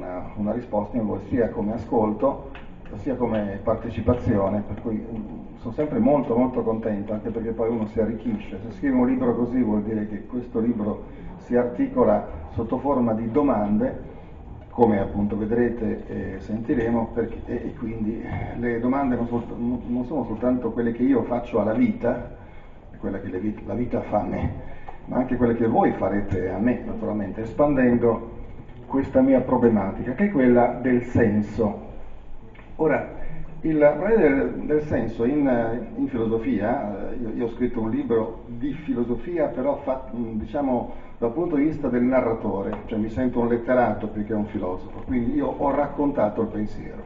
una, una risposta in voi sia come ascolto sia come partecipazione, per cui mm, sono sempre molto molto contento, anche perché poi uno si arricchisce. Se scrive un libro così vuol dire che questo libro si articola sotto forma di domande, come appunto vedrete e sentiremo, perché, e, quindi le domande non, sol, non, sono soltanto quelle che io faccio alla vita, quella che vita, la vita fa a me, ma anche quelle che voi farete a me, naturalmente, espandendo questa mia problematica, che è quella del senso. Ora, il problema del, del, senso in, in filosofia, eh, io, io, ho scritto un libro di filosofia, però fatto, diciamo dal punto di vista del narratore, cioè mi sento un letterato più che un filosofo, quindi io ho raccontato il pensiero.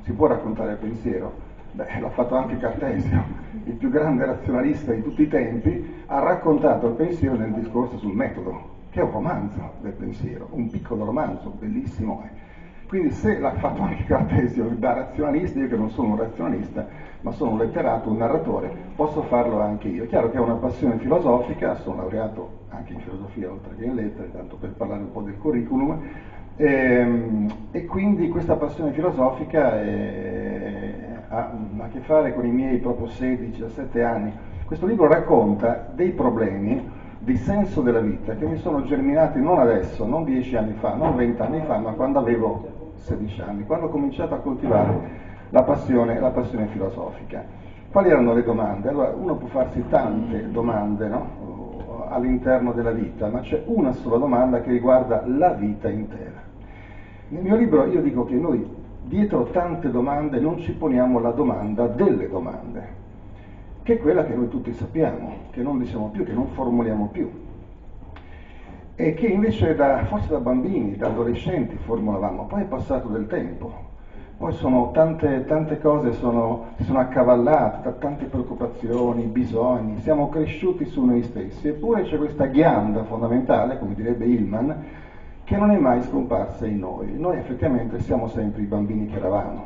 Si può raccontare il pensiero? Beh, l'ha fatto anche Cartesio, il più grande razionalista di tutti i tempi, ha raccontato il pensiero nel discorso sul metodo, che è un romanzo del pensiero, un piccolo romanzo, bellissimo. Eh. Quindi se l'ha fatto anche Cartesio da razionalista, io che non sono un razionalista, ma sono un letterato, un narratore, posso farlo anche io. Chiaro che ho una passione filosofica, sono laureato anche in filosofia oltre che in lettere, tanto per parlare un po' del curriculum, e, ehm, e quindi questa passione filosofica è, ha a che fare con i miei proprio 16-17 anni. Questo libro racconta dei problemi di senso della vita che mi sono germinati non adesso, non dieci anni fa, non vent'anni fa, ma quando avevo 16 anni, quando ho cominciato a coltivare la passione, la passione filosofica. Quali erano le domande? Allora, uno può farsi tante domande no? all'interno della vita, ma c'è una sola domanda che riguarda la vita intera. Nel mio libro io dico che noi dietro tante domande non ci poniamo la domanda delle domande che è quella che noi tutti sappiamo, che non diciamo più, che non formuliamo più, e che invece da, forse da bambini, da adolescenti formulavamo, poi è passato del tempo, poi sono tante, tante cose sono, sono accavallate, tante preoccupazioni, bisogni, siamo cresciuti su noi stessi, eppure c'è questa ghianda fondamentale, come direbbe Hillman, che non è mai scomparsa in noi. Noi effettivamente siamo sempre i bambini che eravamo,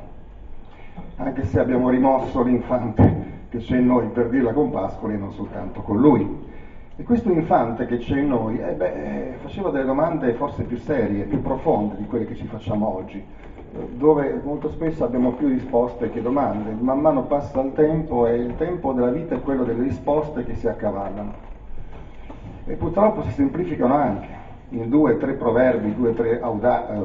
anche se abbiamo rimosso l'infante che c'è in noi, per dirla con Pascoli e non soltanto con lui. E questo infante che c'è in noi eh beh, faceva delle domande forse più serie, più profonde di quelle che ci facciamo oggi, dove molto spesso abbiamo più risposte che domande. Man mano passa il tempo e il tempo della vita è quello delle risposte che si accavallano. E purtroppo si semplificano anche in due o tre proverbi, due o tre auda- eh,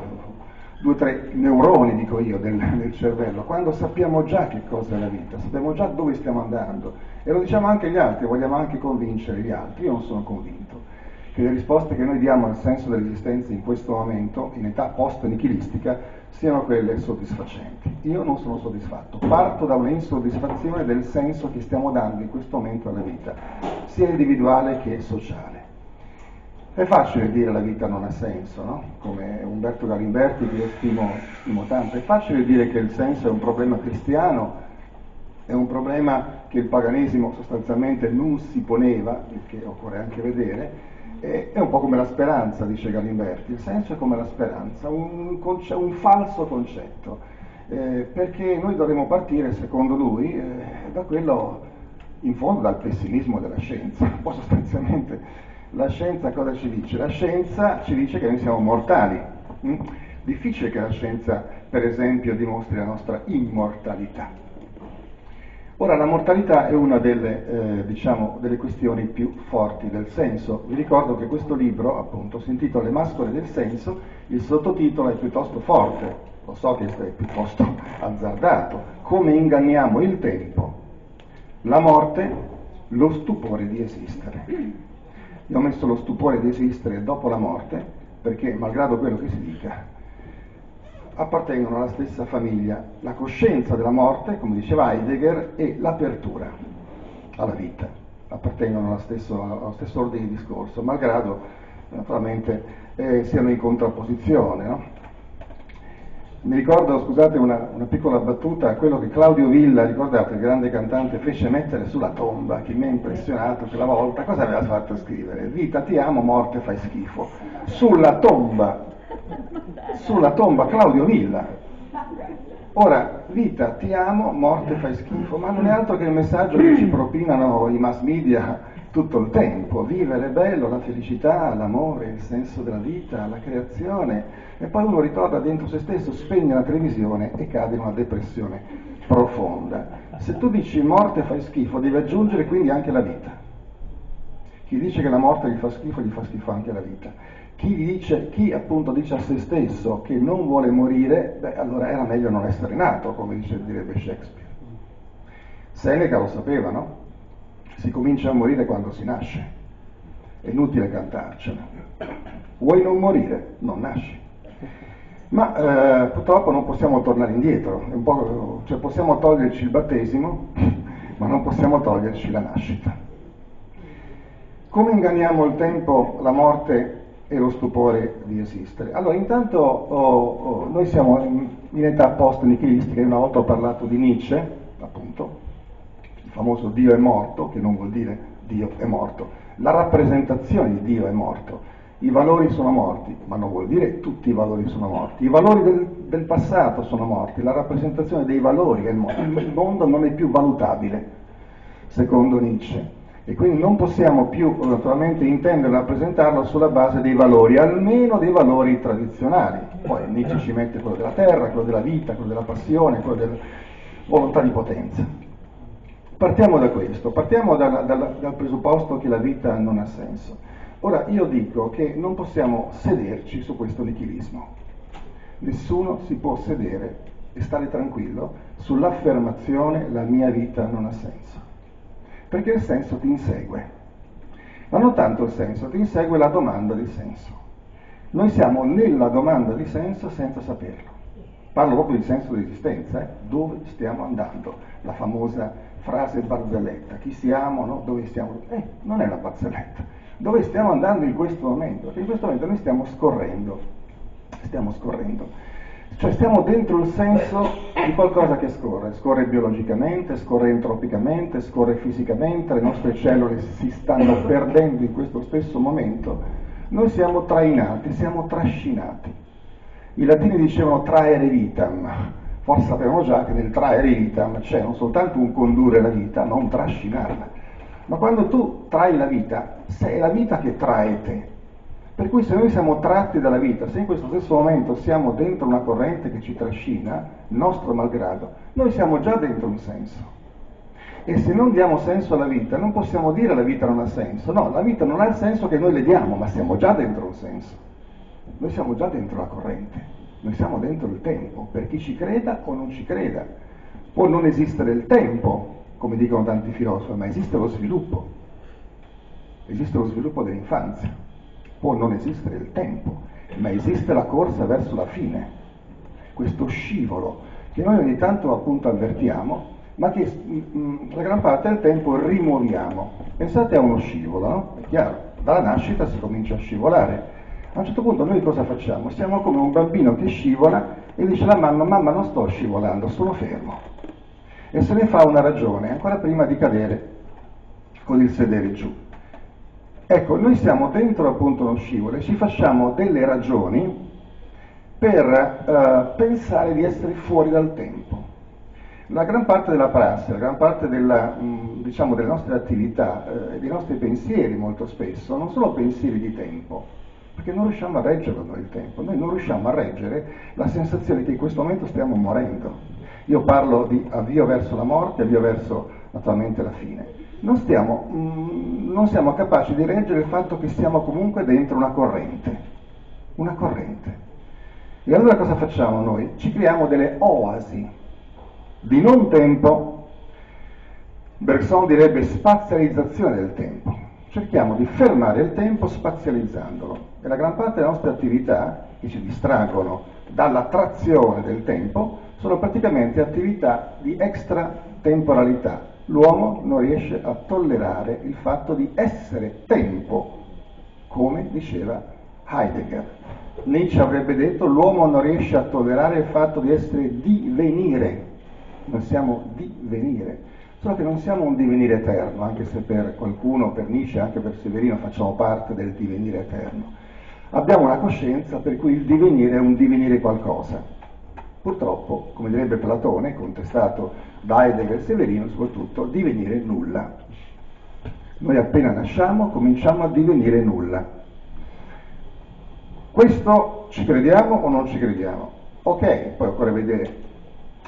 due o tre neuroni, dico io, del, del, cervello, quando sappiamo già che cosa è la vita, sappiamo già dove stiamo andando e lo diciamo anche agli altri, vogliamo anche convincere gli altri. Io non sono convinto che le risposte che noi diamo al senso dell'esistenza in questo momento, in età post-nichilistica, siano quelle soddisfacenti. Io non sono soddisfatto, parto da un'insoddisfazione del senso che stiamo dando in questo momento alla vita, sia individuale che sociale. È facile dire la vita non ha senso, no? Come Umberto Galimberti, che io stimo, stimo tanto. È facile dire che il senso è un problema cristiano, è un problema che il paganesimo sostanzialmente non si poneva, che occorre anche vedere, è un po' come la speranza, dice Galimberti, il senso è come la speranza, un, conce- un falso concetto, eh, perché noi dovremmo partire, secondo lui, eh, da quello, in fondo, dal pessimismo della scienza, un po' sostanzialmente la scienza cosa ci dice? La scienza ci dice che noi siamo mortali. Mm? Difficile che la scienza, per esempio, dimostri la nostra immortalità. Ora, la mortalità è una delle, eh, diciamo, delle questioni più forti del senso. Vi ricordo che questo libro, appunto, si intitola Le mascole del senso, il sottotitolo è piuttosto forte, lo so che è piuttosto azzardato, come inganniamo il tempo, la morte, lo stupore di esistere. Io ho messo lo stupore di esistere dopo la morte, perché, malgrado quello che si dica, appartengono alla stessa famiglia. La coscienza della morte, come diceva Heidegger, e l'apertura alla vita. Appartengono allo stesso, allo stesso ordine di discorso, malgrado naturalmente eh, siano in contrapposizione. No? Mi ricordo, scusate, una, una, piccola battuta, quello che Claudio Villa, ricordate, il grande cantante, fece mettere sulla tomba, che mi ha impressionato quella volta, cosa aveva fatto scrivere? Vita ti amo, morte fai schifo. Sulla tomba, sulla tomba Claudio Villa. Ora, vita ti amo, morte fai schifo, ma non è altro che il messaggio che ci propinano i mass media tutto il tempo, vivere è bello, la felicità, l'amore, il senso della vita, la creazione, e poi uno ritorna dentro se stesso, spegne la televisione e cade in una depressione profonda. Se tu dici morte fai schifo, devi aggiungere quindi anche la vita. Chi dice che la morte gli fa schifo, gli fa schifo anche la vita. Chi, dice, chi appunto dice a se stesso che non vuole morire, beh, allora era meglio non essere nato, come dice, direbbe Shakespeare. Seneca lo sapeva, no? Si comincia a morire quando si nasce. È inutile cantarcela. Vuoi non morire? Non nasci. Ma eh, purtroppo non possiamo tornare indietro, cioè possiamo toglierci il battesimo, ma non possiamo toglierci la nascita. Come inganniamo il tempo, la morte e lo stupore di esistere? Allora, intanto oh, oh, noi siamo in, in età post-nichilistica, una volta ho parlato di Nietzsche, il famoso Dio è morto, che non vuol dire Dio è morto, la rappresentazione di Dio è morto, i valori sono morti, ma non vuol dire tutti i valori sono morti, i valori del, del passato sono morti, la rappresentazione dei valori è morta, il mondo non è più valutabile, secondo Nietzsche. E quindi non possiamo più naturalmente intendere rappresentarlo sulla base dei valori, almeno dei valori tradizionali. Poi Nietzsche ci mette quello della terra, quello della vita, quello della passione, quello della volontà di potenza. Partiamo da questo, partiamo dal, dal, dal presupposto che la vita non ha senso. Ora io dico che non possiamo sederci su questo nichilismo. Nessuno si può sedere e stare tranquillo sull'affermazione la mia vita non ha senso. Perché il senso ti insegue. Ma non tanto il senso, ti insegue la domanda di senso. Noi siamo nella domanda di senso senza saperlo. Parlo proprio di senso di esistenza, eh? dove stiamo andando? La famosa frase barzelletta, chi siamo, no? dove stiamo? Eh, non è una barzelletta, dove stiamo andando in questo momento? Perché in questo momento noi stiamo scorrendo, stiamo scorrendo, cioè stiamo dentro il senso di qualcosa che scorre, scorre biologicamente, scorre entropicamente, scorre fisicamente, le nostre cellule si stanno perdendo in questo stesso momento, noi siamo trainati, siamo trascinati. I latini dicevano traere vitam, Forse sapevamo già che nel traere vitam c'è non soltanto un condurre la vita, ma un trascinarla. Ma quando tu trai la vita, è la vita che trae te. Per cui se noi siamo tratti dalla vita, se in questo stesso momento siamo dentro una corrente che ci trascina, nostro malgrado, noi siamo già dentro un senso. E se non diamo senso alla vita, non possiamo dire la vita non ha senso. No, la vita non ha il senso che noi le diamo, ma siamo già dentro un senso. Noi siamo già dentro la corrente. Noi siamo dentro il tempo, per chi ci creda o non ci creda. Può non esistere il tempo, come dicono tanti filosofi, ma esiste lo sviluppo. Esiste lo sviluppo dell'infanzia. Può non esistere il tempo, ma esiste la corsa verso la fine. Questo scivolo che noi ogni tanto appunto avvertiamo, ma che mh, mm, mm, la gran parte del tempo rimuoviamo. Pensate a uno scivolo, no? È chiaro, dalla nascita si comincia a scivolare a un certo punto noi cosa facciamo? Siamo come un bambino che scivola e dice alla mamma, mamma non sto scivolando, sono fermo. E se ne fa una ragione ancora prima di cadere con il sedere giù. Ecco, noi siamo dentro appunto uno scivolo e ci facciamo delle ragioni per uh, pensare di essere fuori dal tempo. La gran parte della prassi, la gran parte della, mh, diciamo, delle nostre attività eh, dei nostri pensieri molto spesso non sono pensieri di tempo, perché non riusciamo a reggerlo noi il tempo, noi non riusciamo a reggere la sensazione che in questo momento stiamo morendo. Io parlo di avvio verso la morte, avvio verso naturalmente la fine. Non, stiamo, mm, non siamo capaci di reggere il fatto che siamo comunque dentro una corrente, una corrente. E allora cosa facciamo noi? Ci creiamo delle oasi di non tempo, Bergson direbbe spazializzazione del tempo cerchiamo di fermare il tempo spazializzandolo e la gran parte delle nostre attività che ci distraggono dalla trazione del tempo sono praticamente attività di extratemporalità. L'uomo non riesce a tollerare il fatto di essere tempo, come diceva Heidegger. Nietzsche avrebbe detto l'uomo non riesce a tollerare il fatto di essere divenire, noi siamo divenire. Solo che non siamo un divenire eterno, anche se per qualcuno, per Nietzsche, anche per Severino facciamo parte del divenire eterno. Abbiamo una coscienza per cui il divenire è un divenire qualcosa. Purtroppo, come direbbe Platone, contestato da Heidegger e Severino, soprattutto, divenire nulla. Noi appena nasciamo cominciamo a divenire nulla. Questo ci crediamo o non ci crediamo? Ok, poi occorre vedere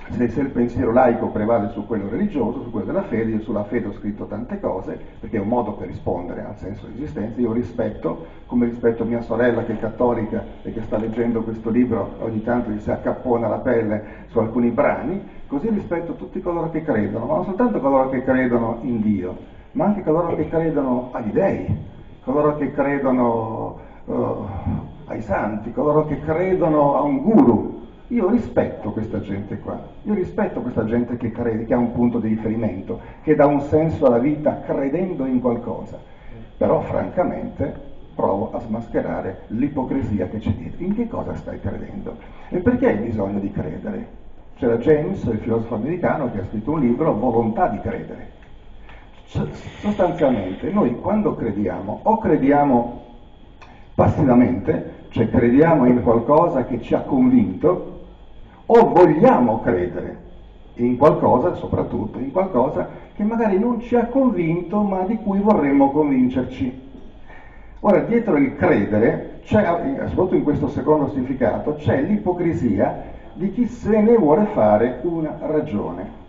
se, se il pensiero laico prevale su quello religioso, su quello della fede, io sulla fede ho scritto tante cose, perché è un modo per rispondere al senso di esistenza, io rispetto, come rispetto mia sorella che è cattolica e che sta leggendo questo libro, ogni tanto gli si accappona la pelle su alcuni brani, così rispetto tutti coloro che credono, ma non soltanto coloro che credono in Dio, ma anche coloro che credono agli dei, coloro che credono uh, ai santi, coloro che credono a un guru, io rispetto questa gente qua, io rispetto questa gente che crede, che ha un punto di riferimento, che dà un senso alla vita credendo in qualcosa, però francamente provo a smascherare l'ipocrisia che c'è dietro. In che cosa stai credendo? E perché hai bisogno di credere? C'era James, il filosofo americano, che ha scritto un libro, Volontà di credere. Sostanzialmente noi quando crediamo o crediamo passivamente, cioè crediamo in qualcosa che ci ha convinto, o vogliamo credere in qualcosa, soprattutto in qualcosa che magari non ci ha convinto ma di cui vorremmo convincerci. Ora, dietro il credere, soprattutto in questo secondo significato, c'è l'ipocrisia di chi se ne vuole fare una ragione.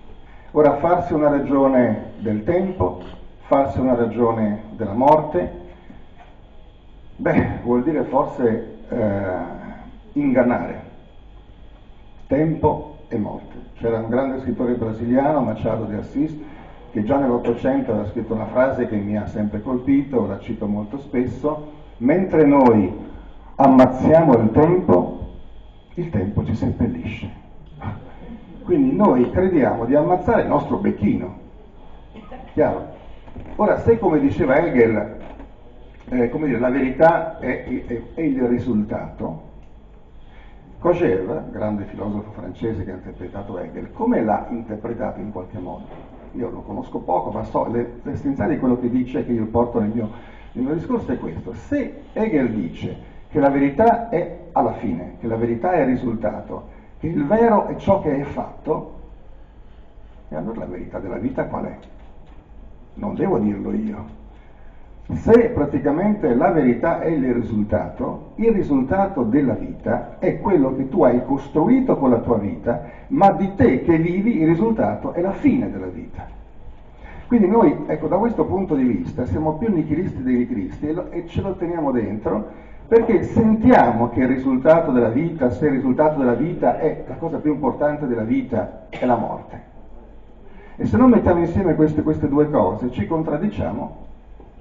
Ora, farsi una ragione del tempo, farsi una ragione della morte, beh, vuol dire forse eh, ingannare tempo e morte. C'era un grande scrittore brasiliano, Machado de Assis, che già nell'Ottocento aveva scritto una frase che mi ha sempre colpito, la cito molto spesso, mentre noi ammazziamo il tempo, il tempo ci seppellisce. Quindi noi crediamo di ammazzare il nostro becchino. Chiaro? Ora, se come diceva Hegel, eh, come dire, la verità è, è, è il risultato, Kojève, grande filosofo francese che ha interpretato Hegel, come l'ha interpretato in qualche modo? Io lo conosco poco, ma so l'essenziale di quello che dice, che io porto nel mio, nel mio discorso è questo. Se Hegel dice che la verità è alla fine, che la verità è il risultato, che il vero è ciò che è fatto, e allora la verità della vita qual è? Non devo dirlo io, se praticamente la verità è il risultato, il risultato della vita è quello che tu hai costruito con la tua vita, ma di te che vivi il risultato è la fine della vita. Quindi noi, ecco, da questo punto di vista siamo più nichilisti dei nichilisti e, ce lo teniamo dentro perché sentiamo che il risultato della vita, se il risultato della vita è la cosa più importante della vita, è la morte. E se non mettiamo insieme queste, queste due cose, ci contraddiciamo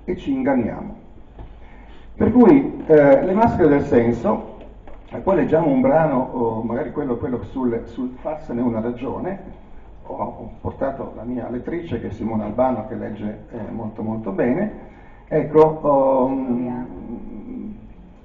e ci inganniamo. Per cui eh, le maschere del senso, e poi leggiamo un brano, o magari quello, quello sul, sul, farsene una ragione, ho portato la mia lettrice che è Simona Albano che legge eh, molto molto bene, ecco, um,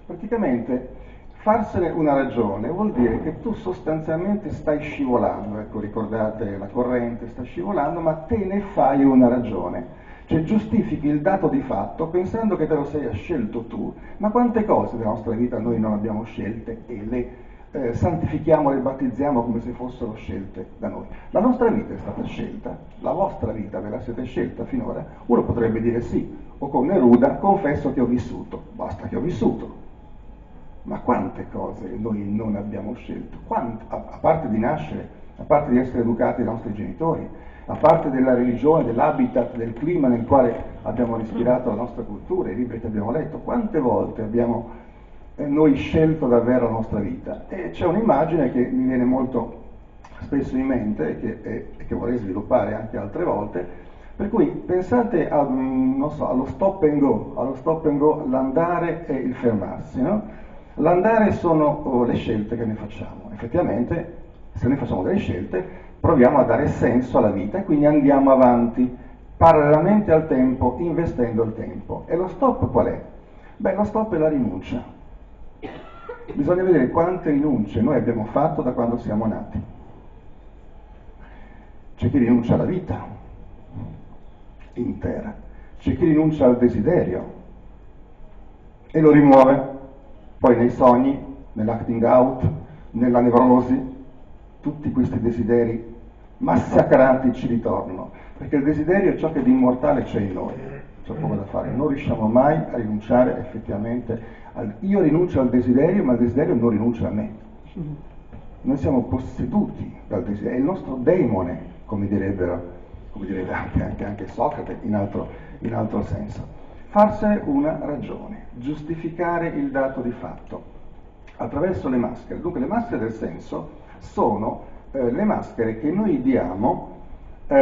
praticamente farsene una ragione vuol dire che tu sostanzialmente stai scivolando, ecco ricordate la corrente sta scivolando, ma te ne fai una ragione. Cioè giustifichi il dato di fatto pensando che te lo sei scelto tu. Ma quante cose della nostra vita noi non abbiamo scelte e le eh, santifichiamo, le battezziamo come se fossero scelte da noi. La nostra vita è stata scelta, la vostra vita ve la siete scelta finora? Uno potrebbe dire sì, o con Neruda confesso che ho vissuto, basta che ho vissuto. Ma quante cose noi non abbiamo scelto? Quante, a, a parte di nascere, a parte di essere educati dai nostri genitori, a parte della religione, dell'habitat, del clima nel quale abbiamo respirato la nostra cultura, i libri che abbiamo letto, quante volte abbiamo eh, noi scelto davvero la nostra vita? E c'è un'immagine che mi viene molto spesso in mente e che, e che vorrei sviluppare anche altre volte, per cui pensate a, mm, so, allo stop and go, allo stop and go, l'andare e il fermarsi. No? L'andare sono oh, le scelte che noi facciamo. Effettivamente, se noi facciamo delle scelte, proviamo a dare senso alla vita e quindi andiamo avanti parallelamente al tempo, investendo il tempo. E lo stop qual è? Beh, lo stop è la rinuncia. Bisogna vedere quante rinunce noi abbiamo fatto da quando siamo nati. C'è chi rinuncia alla vita intera, c'è chi rinuncia al desiderio e lo rimuove. Poi nei sogni, nell'acting out, nella nevrosi, tutti questi desideri massacrati ci ritornano, perché il desiderio è ciò che di immortale c'è in noi. c'è poco da fare, non riusciamo mai a rinunciare effettivamente al... Io rinuncio al desiderio, ma il desiderio non rinuncia a me. Noi siamo posseduti dal desiderio, è il nostro demone, come direbbero, come direbbe anche, anche, anche Socrate in altro, in altro senso. Farsene una ragione, giustificare il dato di fatto attraverso le maschere. Dunque le maschere del senso sono eh, le maschere che noi diamo eh,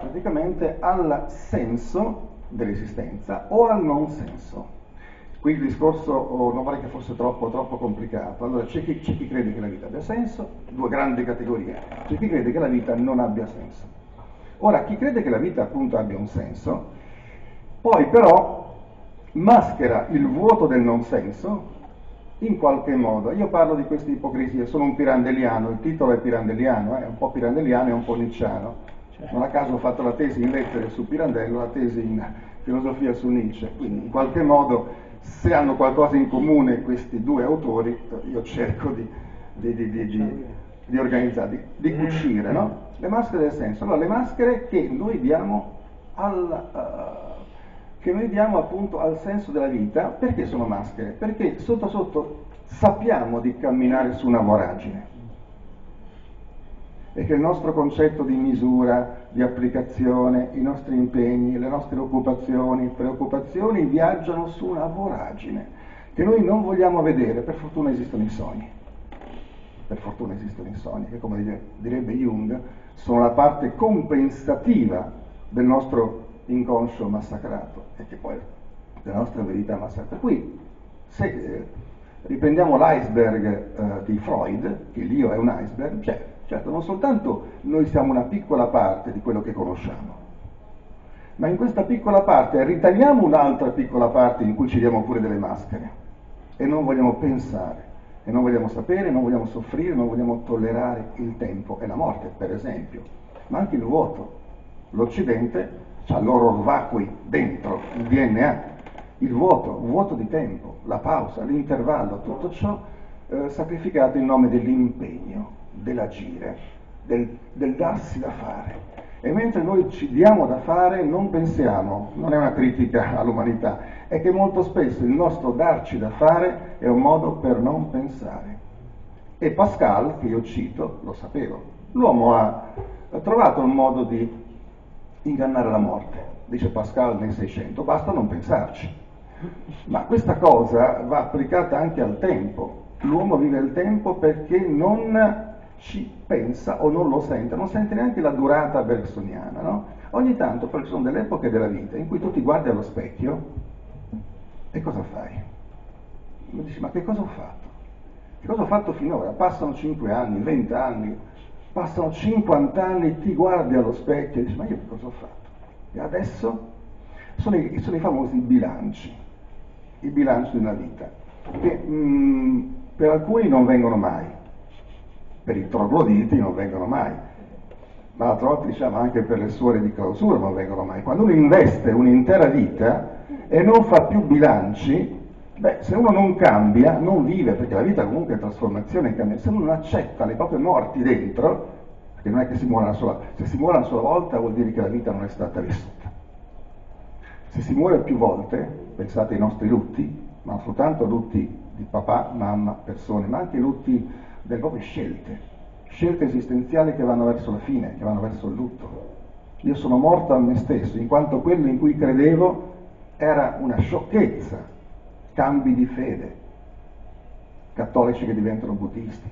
praticamente al senso dell'esistenza o al non senso. Qui il discorso oh, non vorrei che fosse troppo, troppo complicato. Allora c'è chi, c'è chi crede che la vita abbia senso, due grandi categorie. C'è chi crede che la vita non abbia senso. Ora, chi crede che la vita appunto abbia un senso, poi però maschera il vuoto del non senso in qualche modo. Io parlo di questa ipocrisia, sono un pirandelliano, il titolo è pirandelliano, è eh? un po' pirandelliano e un po' nicciano. Certo. Non a caso ho fatto la tesi in lettere su Pirandello, la tesi in filosofia su Nietzsche, quindi in qualche modo se hanno qualcosa in comune questi due autori, io cerco di, di, di, di organizzare, di, cucire, no? Le maschere del senso. Allora, le maschere che noi diamo al... Uh, che noi diamo appunto al senso della vita, perché sono maschere? Perché sotto sotto sappiamo di camminare su una voragine e che il nostro concetto di misura, di applicazione, i nostri impegni, le nostre occupazioni, preoccupazioni viaggiano su una voragine che noi non vogliamo vedere, per fortuna esistono i sogni. Per fortuna esistono i sogni, che come direbbe Jung, sono la parte compensativa del nostro inconscio massacrato e che poi della nostra verità massacrata. Qui, se eh, riprendiamo l'iceberg eh, di Freud, che l'io è un iceberg, cioè, certo, non soltanto noi siamo una piccola parte di quello che conosciamo, ma in questa piccola parte ritagliamo un'altra piccola parte in cui ci diamo pure delle maschere e non vogliamo pensare, e non vogliamo sapere, non vogliamo soffrire, non vogliamo tollerare il tempo e la morte, per esempio, ma anche il vuoto. L'Occidente ha loro vacui dentro il DNA, il vuoto, un vuoto di tempo, la pausa, l'intervallo, tutto ciò eh, sacrificato in nome dell'impegno, dell'agire, del, del darsi da fare. E mentre noi ci diamo da fare non pensiamo, non è una critica all'umanità, è che molto spesso il nostro darci da fare è un modo per non pensare. E Pascal, che io cito, lo sapevo, l'uomo ha trovato un modo di ingannare la morte, dice Pascal nel 600, basta non pensarci. Ma questa cosa va applicata anche al tempo. L'uomo vive il tempo perché non ci pensa o non lo sente, non sente neanche la durata bersoniana. No? Ogni tanto però ci sono delle epoche della vita in cui tu ti guardi allo specchio e cosa fai? Mi dici, ma che cosa ho fatto? Che cosa ho fatto finora? Passano 5 anni, 20 anni, passano 50 anni, ti guardi allo specchio e dici ma io cosa ho fatto? E adesso sono i, sono i famosi bilanci, i bilanci di una vita, che mh, mm, per alcuni non vengono mai, per i trogloditi non vengono mai, ma l'altra volta diciamo anche per le suore di clausura non vengono mai. Quando uno investe un'intera vita e non fa più bilanci, Beh, se uno non cambia, non vive, perché la vita comunque è trasformazione e cambia. Se uno non accetta le proprie morti dentro, perché non è che si muore una sola, se si muore una sola volta vuol dire che la vita non è stata vissuta. Se si muore più volte, pensate ai nostri lutti, ma non soltanto lutti di papà, mamma, persone, ma anche lutti delle proprie scelte, scelte esistenziali che vanno verso la fine, che vanno verso il lutto. Io sono morto a me stesso, in quanto quello in cui credevo era una sciocchezza, cambi di fede, cattolici che diventano buddisti,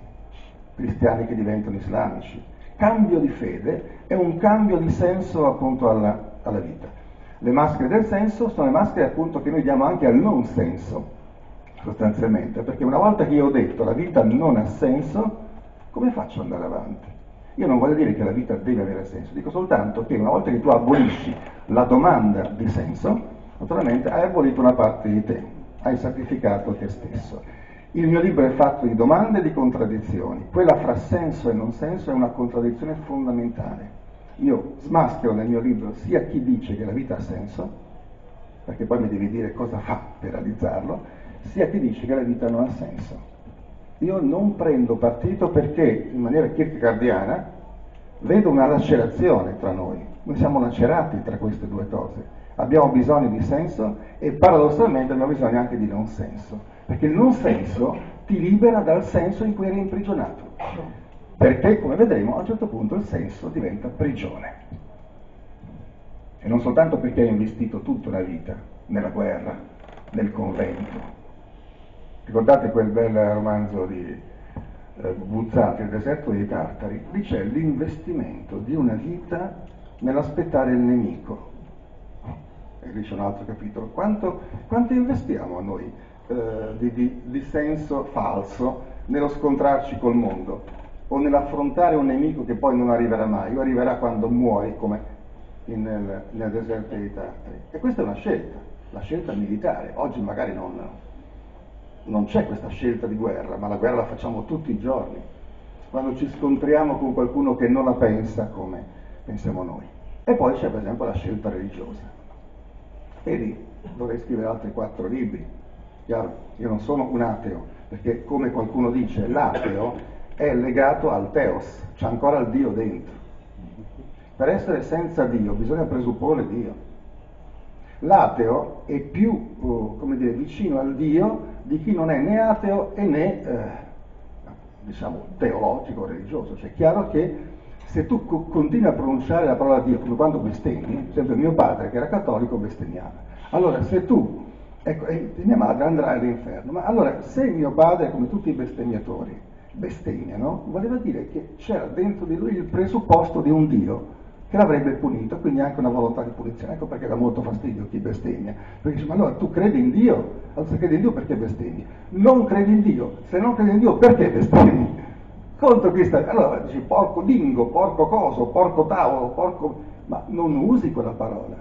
cristiani che diventano islamici. Cambio di fede è un cambio di senso appunto alla, alla vita. Le maschere del senso sono le maschere appunto che noi diamo anche al non senso, sostanzialmente, perché una volta che io ho detto la vita non ha senso, come faccio ad andare avanti? Io non voglio dire che la vita deve avere senso, dico soltanto che una volta che tu abolisci la domanda di senso, naturalmente hai abolito una parte di te, hai sacrificato te stesso. Il mio libro è fatto di domande e di contraddizioni. Quella fra senso e non senso è una contraddizione fondamentale. Io smaschero nel mio libro sia chi dice che la vita ha senso, perché poi mi devi dire cosa fa per realizzarlo, sia chi dice che la vita non ha senso. Io non prendo partito perché, in maniera kierkegaardiana, vedo una lacerazione tra noi. Noi siamo lacerati tra queste due cose. Abbiamo bisogno di senso e paradossalmente abbiamo bisogno anche di non senso, perché il non senso ti libera dal senso in cui eri imprigionato, perché come vedremo a un certo punto il senso diventa prigione. E non soltanto perché hai investito tutta la vita nella guerra, nel convento. Ricordate quel bel romanzo di eh, Buzzati, Il deserto dei Tartari? Lì c'è l'investimento di una vita nell'aspettare il nemico. E lì c'è un altro capitolo. Quanto, quanto investiamo noi eh, di, di, di senso falso nello scontrarci col mondo o nell'affrontare un nemico che poi non arriverà mai o arriverà quando muori come nel, nel deserto dei Tartari. E questa è una scelta, la scelta militare. Oggi magari non, non c'è questa scelta di guerra, ma la guerra la facciamo tutti i giorni, quando ci scontriamo con qualcuno che non la pensa come pensiamo noi. E poi c'è per esempio la scelta religiosa. Lì dovrei scrivere altri quattro libri. Chiaro, io non sono un ateo, perché come qualcuno dice, l'ateo è legato al teos, c'è ancora il Dio dentro. Per essere senza Dio bisogna presupporre Dio. L'ateo è più, uh, come dire, vicino al Dio di chi non è né ateo né, eh, diciamo, teologico religioso. Cioè è chiaro che se tu co- continui a pronunciare la parola Dio come quando bestemmi, esempio mio padre che era cattolico bestemmiava. Allora se tu, ecco, e mia madre andrà all'inferno, ma allora se mio padre, come tutti i bestemmiatori, bestemmiano, voleva dire che c'era dentro di lui il presupposto di un Dio che l'avrebbe punito, quindi anche una volontà di punizione. Ecco perché dà molto fastidio chi bestemmia. Perché dice, ma allora tu credi in Dio? Allora se credi in Dio perché bestemmi? Non credi in Dio. Se non credi in Dio perché bestemmi? Contro chi sta... Allora dici porco dingo, porco coso, porco tavolo, porco... Ma non usi quella parola,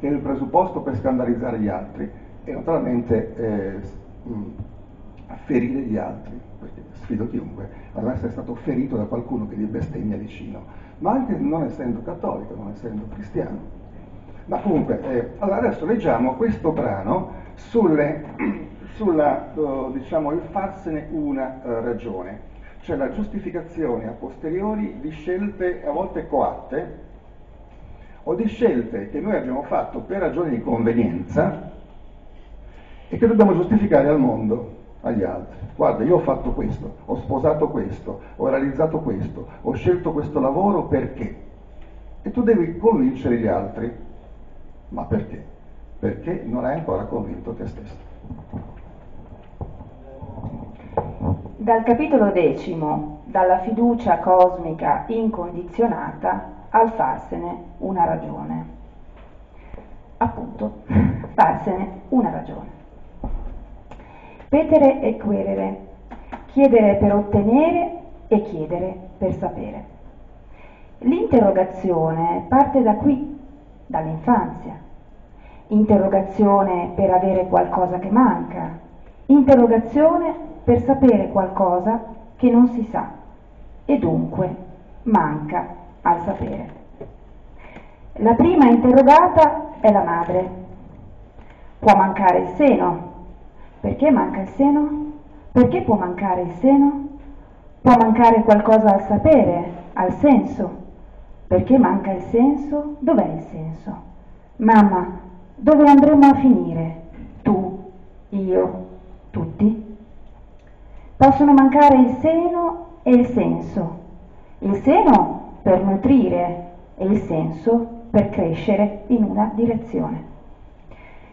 che è il presupposto per scandalizzare gli altri e naturalmente eh, ferire gli altri, perché sfido chiunque ad essere stato ferito da qualcuno che gli bestemmia vicino ma anche non essendo cattolico, non essendo cristiano. Ma comunque, eh, allora adesso leggiamo questo brano sulle, sulla, uh, diciamo, il farsene una uh, ragione, cioè la giustificazione a posteriori di scelte a volte coatte o di scelte che noi abbiamo fatto per ragioni di convenienza e che dobbiamo giustificare al mondo agli altri. Guarda, io ho fatto questo, ho sposato questo, ho realizzato questo, ho scelto questo lavoro perché? E tu devi convincere gli altri. Ma perché? Perché non hai ancora convinto te stesso. Dal capitolo decimo, dalla fiducia cosmica incondizionata al farsene una ragione. Appunto, farsene una ragione. Petere e querere, chiedere per ottenere e chiedere per sapere. L'interrogazione parte da qui, dall'infanzia. Interrogazione per avere qualcosa che manca, interrogazione per sapere qualcosa che non si sa e dunque manca al sapere. La prima interrogata è la madre. Può mancare il seno, perché manca il seno? Perché può mancare il seno? Può mancare qualcosa al sapere, al senso. Perché manca il senso? Dov'è il senso? Mamma, dove andremo a finire? Tu, io, tutti? Possono mancare il seno e il senso. Il seno per nutrire e il senso per crescere in una direzione.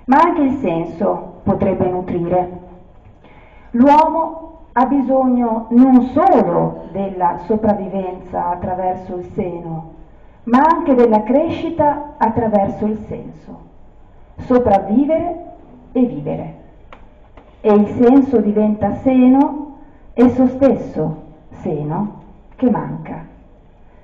Ma anche il senso potrebbe nutrire. L'uomo ha bisogno non solo della sopravvivenza attraverso il seno, ma anche della crescita attraverso il senso. Sopravvivere e vivere. E il senso diventa seno, esso stesso seno che manca.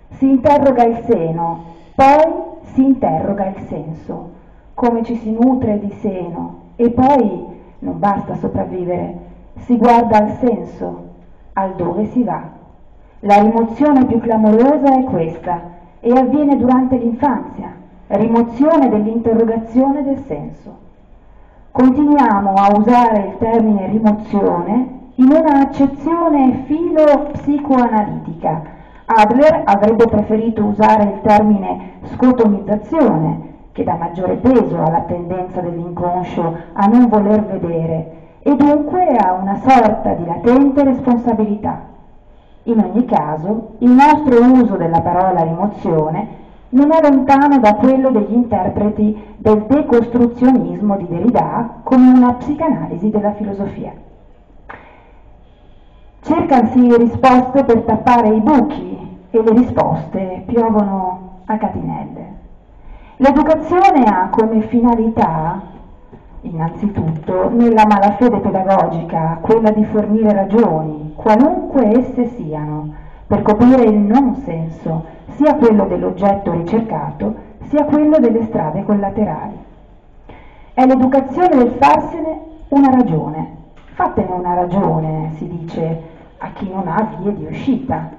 Si interroga il seno, poi si interroga il senso, come ci si nutre di seno e poi non basta sopravvivere, si guarda al senso, al dove si va. La rimozione più clamorosa è questa e avviene durante l'infanzia, rimozione dell'interrogazione del senso. Continuiamo a usare il termine rimozione in una accezione filo-psicoanalitica. Adler avrebbe preferito usare il termine scotomizzazione, che dà maggiore peso alla tendenza dell'inconscio a non voler vedere e dunque a una sorta di latente responsabilità. In ogni caso, il nostro uso della parola rimozione non è lontano da quello degli interpreti del decostruzionismo di Derrida come una psicanalisi della filosofia. Cercansi risposte per tappare i buchi e le risposte piovono a catinelle. L'educazione ha come finalità, innanzitutto, nella malafede pedagogica, quella di fornire ragioni, qualunque esse siano, per coprire il non senso, sia quello dell'oggetto ricercato, sia quello delle strade collaterali. È l'educazione del farsene una ragione. Fatene una ragione, si dice, a chi non ha vie di uscita.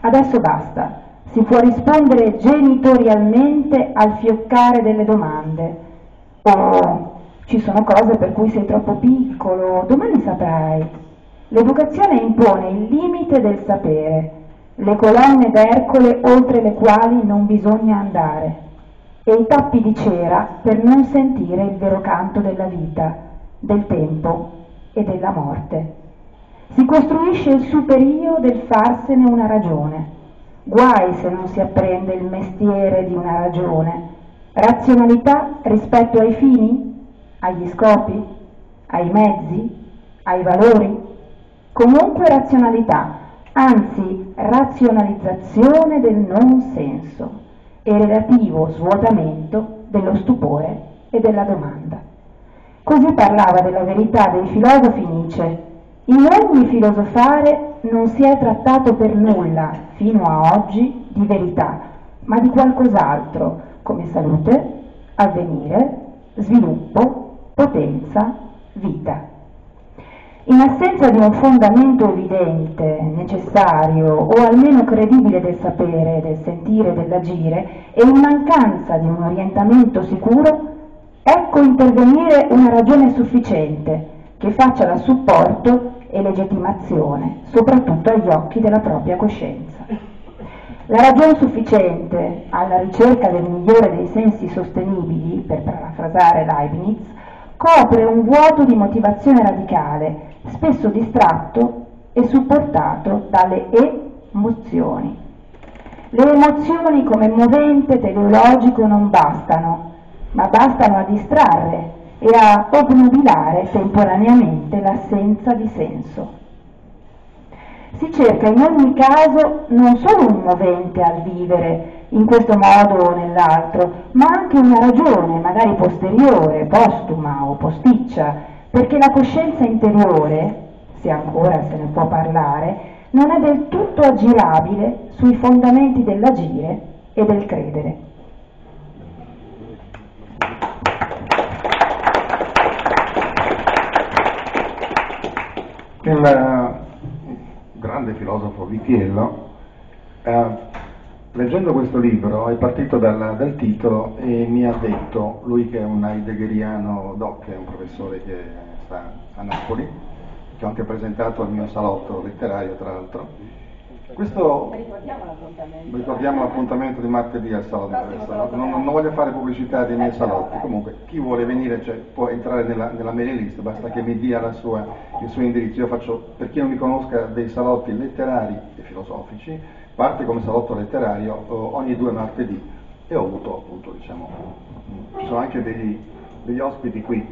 Adesso basta, si può rispondere genitorialmente al fioccare delle domande. O ci sono cose per cui sei troppo piccolo, domani saprai. L'educazione impone il limite del sapere, le colonne d'Ercole oltre le quali non bisogna andare e i tappi di cera per non sentire il vero canto della vita, del tempo e della morte. Si costruisce il superio del farsene una ragione. Guai se non si apprende il mestiere di una ragione. Razionalità rispetto ai fini, agli scopi, ai mezzi, ai valori. Comunque razionalità anzi razionalizzazione del non senso e relativo svuotamento dello stupore e della domanda. Così parlava della verità dei filosofi Nietzsche. In ogni filosofare non si è trattato per nulla, fino a oggi, di verità, ma di qualcos'altro, come salute, avvenire, sviluppo, potenza, vita. In assenza di un fondamento evidente, necessario o almeno credibile del sapere, del sentire, dell'agire e in mancanza di un orientamento sicuro, ecco intervenire una ragione sufficiente che faccia da supporto e legittimazione, soprattutto agli occhi della propria coscienza. La ragione sufficiente alla ricerca del migliore dei sensi sostenibili, per parafrasare Leibniz, copre un vuoto di motivazione radicale spesso distratto e supportato dalle emozioni. Le emozioni come movente teleologico non bastano, ma bastano a distrarre e a obnubilare temporaneamente l'assenza di senso. Si cerca in ogni caso non solo un movente al vivere in questo modo o nell'altro, ma anche una ragione, magari posteriore, postuma o posticcia, perché la coscienza interiore, se ancora se ne può parlare, non è del tutto aggirabile sui fondamenti dell'agire e del credere. Il eh, grande filosofo Vitiello, eh, leggendo questo libro, è partito dal, dal, titolo e mi ha detto, lui che è un heideggeriano doc, è un professore che sta a Napoli, che ho anche presentato al mio salotto letterario tra l'altro. Questo, ricordiamo l'appuntamento. Ricordiamo l'appuntamento di martedì al salotto. Non, non, voglio fare pubblicità dei miei salotti, comunque chi vuole venire cioè, può entrare nella, nella mailing list, basta che mi dia sua, il suo indirizzo. Io faccio, per chi non mi conosca, dei salotti letterari e filosofici, parte come salotto letterario ogni due martedì. E ho avuto appunto, diciamo, ci sono anche degli, degli ospiti qui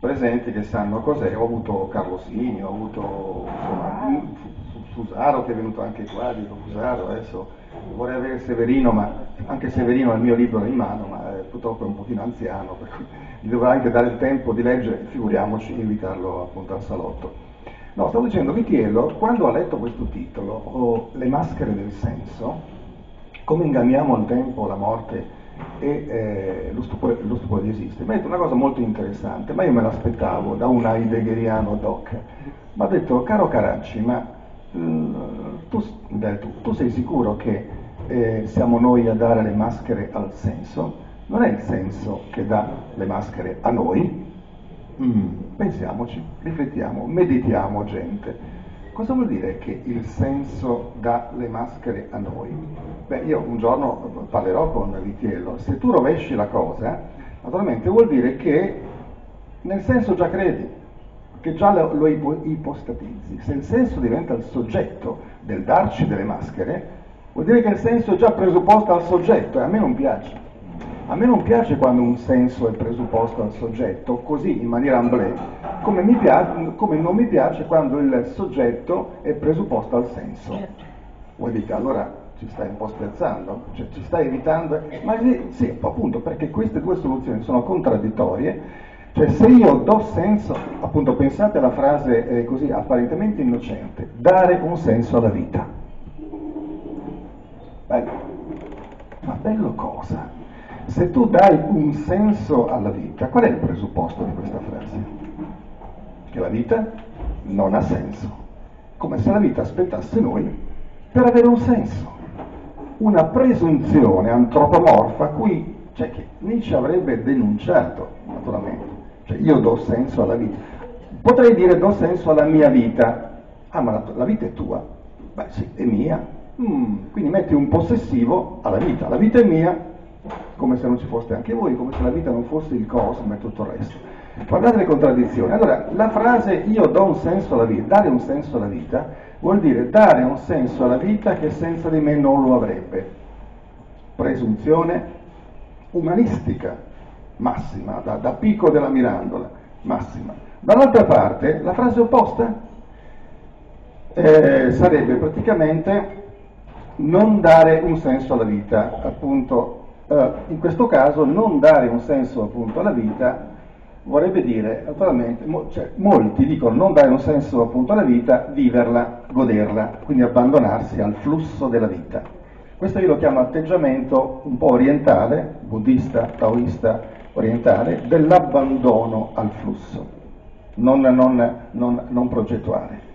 presenti che sanno cos'è, ho avuto Carlo Sini, ho avuto insomma, Fusaro che è venuto anche qua, dico Fusaro, adesso vorrei avere Severino, ma anche Severino ha il mio libro in mano, ma è, purtroppo è un pochino anziano, per cui gli dovrà anche dare il tempo di leggere, figuriamoci, invitarlo appunto al salotto. No, stavo dicendo, Vitiello, quando ha letto questo titolo, oh, Le maschere del senso, come inganniamo il tempo, la morte e eh, lo, stupore, lo, stupore, di esistere. Mi ha detto una cosa molto interessante, ma io me l'aspettavo da un heideggeriano doc. Mi ha detto, caro Caracci, ma mm, tu, tu, tu, sei sicuro che eh, siamo noi a dare le maschere al senso? Non è il senso che dà le maschere a noi? Mm, pensiamoci, riflettiamo, meditiamo gente. cosa vuol dire che il senso dà le maschere a noi? Beh, io un giorno parlerò con Vitiello, se tu rovesci la cosa, naturalmente vuol dire che nel senso già credi, che già lo, lo ipostatizzi. Se il senso diventa il soggetto del darci delle maschere, vuol dire che il senso è già presupposto al soggetto e a me non piace. A me non piace quando un senso è presupposto al soggetto, così in maniera amblè, come, come, non mi piace quando il soggetto è presupposto al senso. Voi dite, allora ci stai un po' scherzando, cioè, ci stai evitando, ma sì, appunto perché queste due soluzioni sono contraddittorie, cioè se io do senso, appunto pensate alla frase eh, così apparentemente innocente, dare un senso alla vita. Bello, ma bello cosa? Se tu dai un senso alla vita, qual è il presupposto di questa frase? Che la vita non ha senso, come se la vita aspettasse noi per avere un senso. Una presunzione antropomorfa a cui cioè, che Nietzsche avrebbe denunciato, naturalmente. Cioè, io do senso alla vita. Potrei dire do senso alla mia vita. Ah, ma la, la vita è tua? Beh sì, è mia. Mm, quindi metti un possessivo alla vita. La vita è mia, come se non ci foste anche voi, come se la vita non fosse il cosmo e tutto il resto. Guardate le contraddizioni. Allora, la frase io do un senso alla vita, dare un senso alla vita, vuol dire dare un senso alla vita che senza di me non lo avrebbe. Presunzione umanistica, massima, da, da picco della mirandola, massima. Dall'altra parte, la frase opposta eh, sarebbe praticamente non dare un senso alla vita, appunto Uh, in questo caso non dare un senso appunto alla vita vorrebbe dire, naturalmente, mo, cioè, molti dicono non dare un senso appunto alla vita, viverla, goderla, quindi abbandonarsi al flusso della vita. Questo io lo chiamo atteggiamento un po' orientale, buddista, taoista, orientale, dell'abbandono al flusso, non, non, non, non progettuale.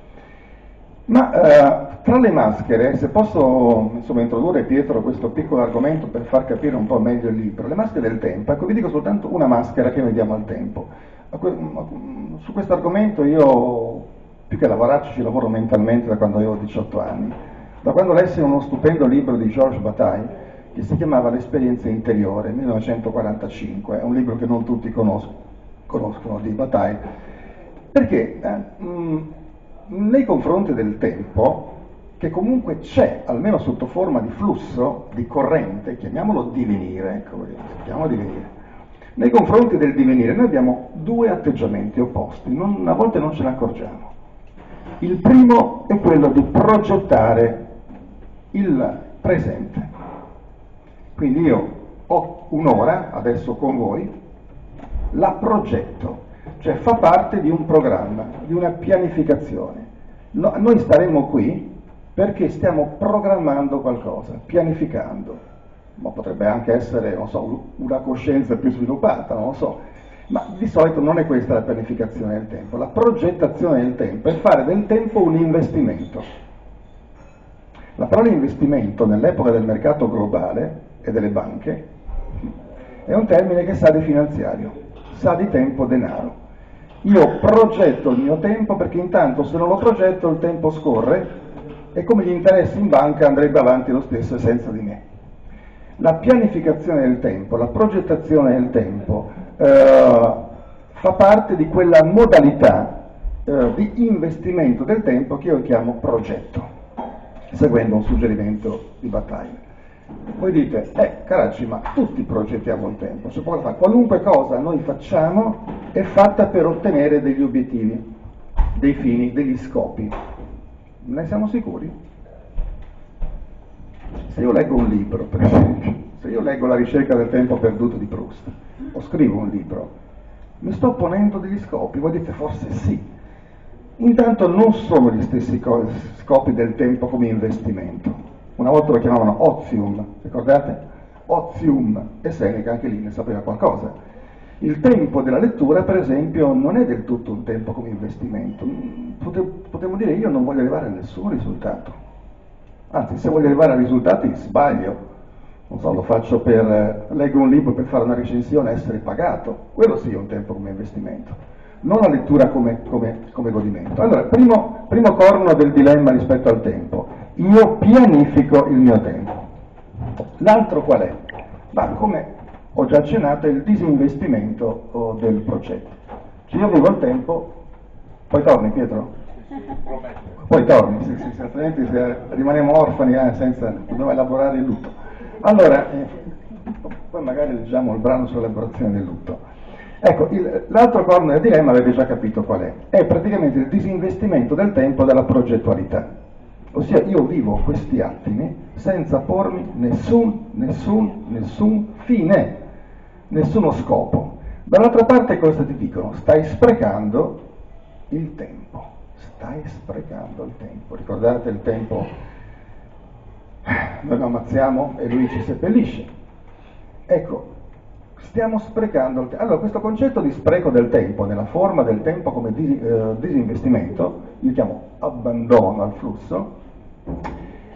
Ma eh, tra le maschere, se posso insomma, introdurre Pietro questo piccolo argomento per far capire un po' meglio il libro, le maschere del tempo, ecco vi dico soltanto una maschera che noi diamo al tempo. Su questo argomento io più che lavorarci ci lavoro mentalmente da quando avevo 18 anni, da quando lessi uno stupendo libro di Georges Bataille che si chiamava L'esperienza interiore, 1945, è un libro che non tutti conoscono, conoscono di Bataille, perché eh, mh, nei confronti del tempo, che comunque c'è, almeno sotto forma di flusso, di corrente, chiamiamolo divenire, ecco, chiamiamolo divenire, nei confronti del divenire noi abbiamo due atteggiamenti opposti, non, a volte non ce ne accorgiamo. Il primo è quello di progettare il presente. Quindi io ho un'ora, adesso con voi, la progetto, cioè fa parte di un programma, di una pianificazione. No, noi staremo qui perché stiamo programmando qualcosa, pianificando, ma potrebbe anche essere, so, una coscienza più sviluppata, non lo so, ma di solito non è questa la pianificazione del tempo, la progettazione del tempo è fare del tempo un investimento. La parola investimento nell'epoca del mercato globale e delle banche è un termine che sa di finanziario, sa di tempo denaro. Io progetto il mio tempo perché intanto se non lo progetto il tempo scorre e come gli interessi in banca andrebbe avanti lo stesso senza di me. La pianificazione del tempo, la progettazione del tempo eh, fa parte di quella modalità eh, di investimento del tempo che io chiamo progetto, seguendo un suggerimento di battaglia. Voi dite, eh Caracci, ma tutti progettiamo il tempo, cioè, qualunque cosa noi facciamo è fatta per ottenere degli obiettivi, dei fini, degli scopi. Ne siamo sicuri? Se io leggo un libro, per esempio, se io leggo La ricerca del tempo perduto di Proust, o scrivo un libro, mi sto ponendo degli scopi, voi dite forse sì. Intanto non sono gli stessi scopi del tempo come investimento una volta lo chiamavano ozium, ricordate? Ozium, e Seneca anche lì ne sapeva qualcosa. Il tempo della lettura, per esempio, non è del tutto un tempo come investimento. Potremmo dire io non voglio arrivare a nessun risultato. Anzi, se voglio arrivare a risultati sbaglio. Non so, lo faccio per, leggo un libro per fare una recensione e essere pagato. Quello sì è un tempo come investimento. Non la lettura come, come, come godimento. Allora, primo, primo corno del dilemma rispetto al tempo, io pianifico il mio tempo. L'altro qual è? Ma come ho già accennato, è il disinvestimento oh, del progetto. Cioè io vivo il tempo, poi torni Pietro? Poi torni, sì, sì, altrimenti se rimaniamo orfani eh, senza dove elaborare il lutto. Allora, eh, poi magari leggiamo il brano sull'elaborazione del lutto. Ecco, l'altro corno del dilemma avete già capito qual è, è praticamente il disinvestimento del tempo dalla progettualità. Ossia io vivo questi attimi senza pormi nessun, nessun, nessun fine, nessuno scopo. Dall'altra parte cosa ti dicono? Stai sprecando il tempo, stai sprecando il tempo. Ricordate il tempo, noi lo ammazziamo e lui ci seppellisce. Ecco, stiamo sprecando il tempo. Allora, questo concetto di spreco del tempo, nella forma del tempo come dis- eh, disinvestimento, io chiamo abbandono al flusso,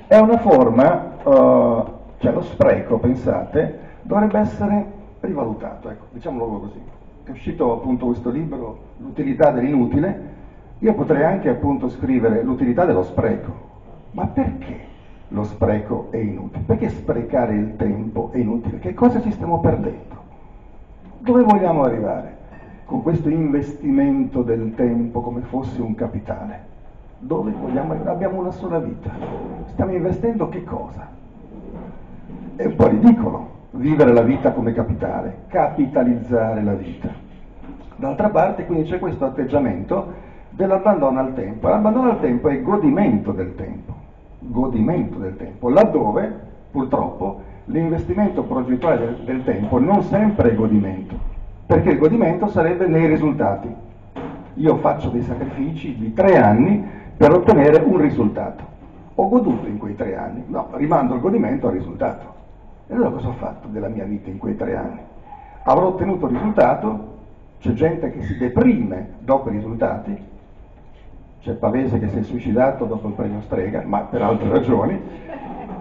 è una forma, eh, cioè lo spreco, pensate, dovrebbe essere rivalutato, ecco, diciamolo così. È uscito appunto questo libro, L'utilità dell'inutile, io potrei anche appunto scrivere l'utilità dello spreco, ma perché lo spreco è inutile? Perché sprecare il tempo è inutile? Che cosa ci stiamo perdendo? Dove vogliamo arrivare con questo investimento del tempo come fosse un capitale? Dove vogliamo arrivare? Abbiamo una sola vita. Stiamo investendo che cosa? È un po' ridicolo vivere la vita come capitale, capitalizzare la vita. D'altra parte quindi c'è questo atteggiamento dell'abbandono al tempo. L'abbandono al tempo è godimento del tempo, godimento del tempo, laddove purtroppo l'investimento progettuale del, del tempo non sempre è godimento, perché il godimento sarebbe nei risultati. Io faccio dei sacrifici di tre anni per ottenere un risultato. Ho goduto in quei tre anni? No, rimando il godimento al risultato. E allora cosa ho fatto della mia vita in quei tre anni? Avrò ottenuto il risultato, c'è gente che si deprime dopo i risultati, c'è Pavese che si è suicidato dopo il premio Strega, ma per altre ragioni,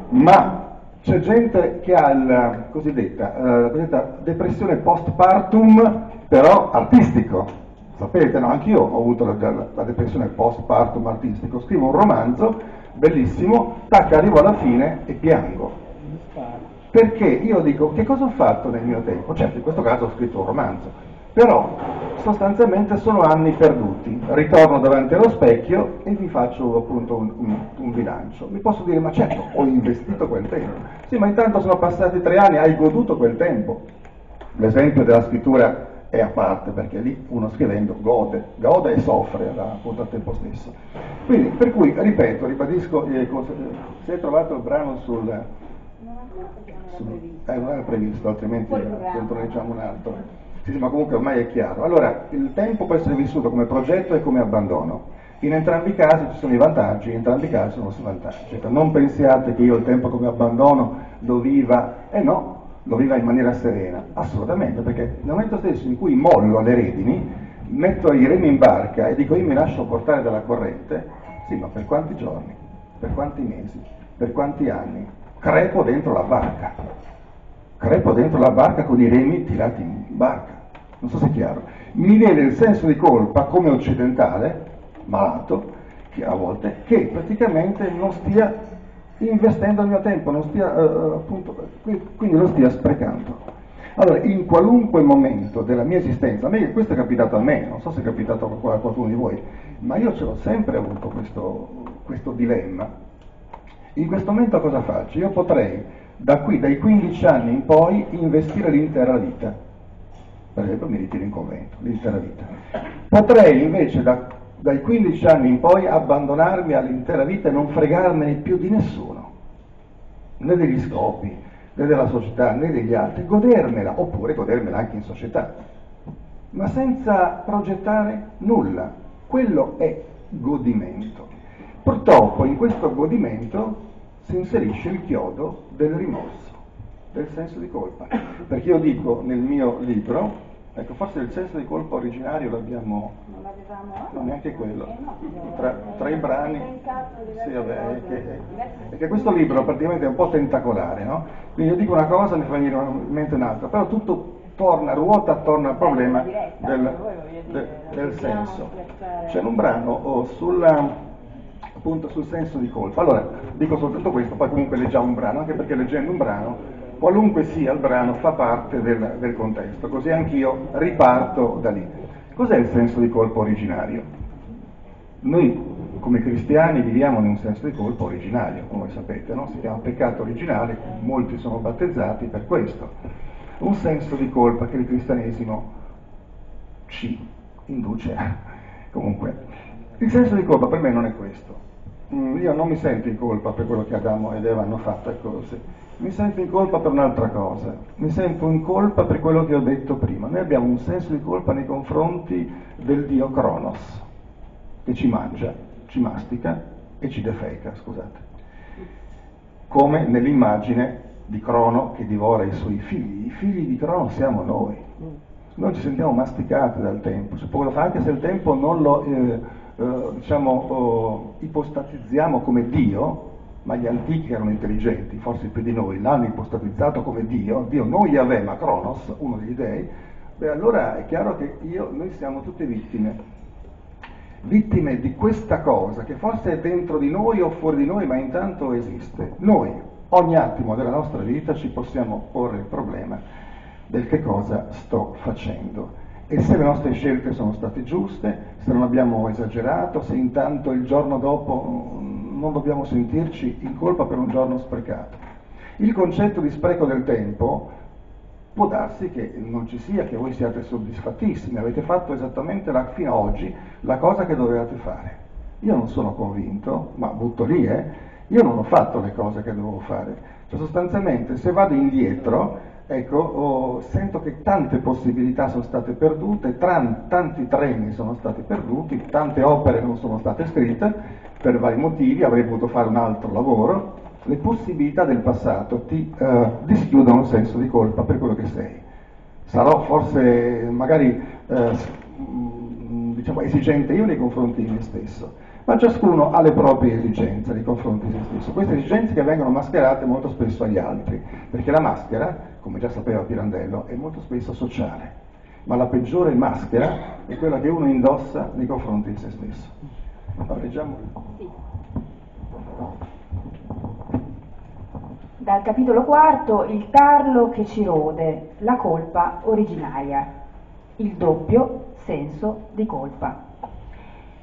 ma c'è gente che ha la cosiddetta, eh, la cosiddetta depressione postpartum, però artistico. Sapete, no? Anch'io ho avuto la, la, la depressione postpartum artistico. Scrivo un romanzo bellissimo, tac, arrivo alla fine e piango. Perché io dico, che cosa ho fatto nel mio tempo? Certo, in questo caso ho scritto un romanzo, però sostanzialmente sono anni perduti. Ritorno davanti allo specchio e vi faccio appunto un, un, un, bilancio. Mi posso dire, ma certo, ho investito quel tempo. Sì, ma intanto sono passati tre anni, hai goduto quel tempo. L'esempio della scrittura è a parte, perché lì uno scrivendo gode, gode e soffre appunto al tempo stesso. Quindi, per cui, ripeto, ribadisco, eh, si è trovato il brano sul... sul eh, non era previsto, altrimenti diciamo un altro. Ma comunque ormai è chiaro. Allora, il tempo può essere vissuto come progetto e come abbandono. In entrambi i casi ci sono i vantaggi, in entrambi i casi sono svantaggi. Cioè, non pensiate che io il tempo come abbandono lo viva, eh no, lo viva in maniera serena, assolutamente, perché nel momento stesso in cui mollo le redini, metto i remi in barca e dico io mi lascio portare dalla corrente, sì, ma per quanti giorni, per quanti mesi, per quanti anni? Crepo dentro la barca, crepo dentro la barca con i remi tirati in barca non so se è chiaro, mi viene il senso di colpa come occidentale, malato, che a volte, che praticamente non stia investendo il mio tempo, non stia, uh, appunto, quindi lo stia sprecando. Allora, in qualunque momento della mia esistenza, a me questo è capitato a me, non so se è capitato a qualcuno di voi, ma io ce l'ho sempre avuto questo, questo dilemma. In questo momento cosa faccio? Io potrei, da qui, dai 15 anni in poi, investire l'intera vita per esempio mi ritiro in convento l'intera vita. Potrei invece da, dai 15 anni in poi abbandonarmi all'intera vita e non fregarmene più di nessuno, né degli scopi, né della società, né degli altri, godermela, oppure godermela anche in società, ma senza progettare nulla. Quello è godimento. Purtroppo in questo godimento si inserisce il chiodo del rimorso del senso di colpa. Perché io dico nel mio libro, ecco, forse il senso di colpa originario l'abbiamo... Non l'avevamo? No, neanche quello. Eh, tra, tra, i brani... Sì, vabbè, è che, è che, questo libro praticamente è un po' tentacolare, no? Quindi io dico una cosa e mi fa venire in mente un'altra, però tutto torna, ruota attorno al problema del, del, del senso. C'è un brano oh, sulla, appunto sul senso di colpa. Allora, dico soltanto questo, poi comunque leggiamo un brano, anche perché leggendo un brano, qualunque sia il brano, fa parte del, del contesto, così anch'io riparto da lì. Cos'è il senso di colpa originario? Noi come cristiani viviamo in un senso di colpa originario, come sapete, no? si chiama peccato originale, molti sono battezzati per questo. Un senso di colpa che il cristianesimo ci induce. Comunque, il senso di colpa per me non è questo. Mm, io non mi sento in colpa per quello che Adamo ed Eva hanno fatto, ecco, mi sento in colpa per un'altra cosa, mi sento in colpa per quello che ho detto prima. Noi abbiamo un senso di colpa nei confronti del dio Cronos, che ci mangia, ci mastica e ci defeca, scusate. Come nell'immagine di Crono che divora i suoi figli. I figli di Crono siamo noi. Noi ci sentiamo masticati dal tempo, anche se il tempo non lo eh, eh, diciamo, oh, ipostatizziamo come Dio, ma gli antichi erano intelligenti, forse più di noi, l'hanno ipostatizzato come Dio, Dio non Yahweh ma Cronos, uno degli dei, beh allora è chiaro che io, noi siamo tutte vittime. Vittime di questa cosa che forse è dentro di noi o fuori di noi, ma intanto esiste. Noi, ogni attimo della nostra vita, ci possiamo porre il problema del che cosa sto facendo. E se le nostre scelte sono state giuste, se non abbiamo esagerato, se intanto il giorno dopo mm, non dobbiamo sentirci in colpa per un giorno sprecato. Il concetto di spreco del tempo può darsi che non ci sia, che voi siate soddisfattissimi, avete fatto esattamente la, fino ad oggi la cosa che dovevate fare. Io non sono convinto, ma butto lì, eh, io non ho fatto le cose che dovevo fare. Cioè sostanzialmente se vado indietro, ecco, oh, sento che tante possibilità sono state perdute, tran, tanti treni sono stati perduti, tante opere non sono state scritte per vari motivi, avrei potuto fare un altro lavoro, le possibilità del passato ti eh, dischiudono il senso di colpa per quello che sei. Sarò forse magari eh, diciamo, esigente io nei confronti di me stesso, ma ciascuno ha le proprie esigenze nei confronti di se stesso. Queste esigenze che vengono mascherate molto spesso agli altri, perché la maschera, come già sapeva Pirandello, è molto spesso sociale, ma la peggiore maschera è quella che uno indossa nei confronti di se stesso. Leggiamo. Sì. Dal capitolo quarto, il tarlo che ci rode, la colpa originaria, il doppio senso di colpa.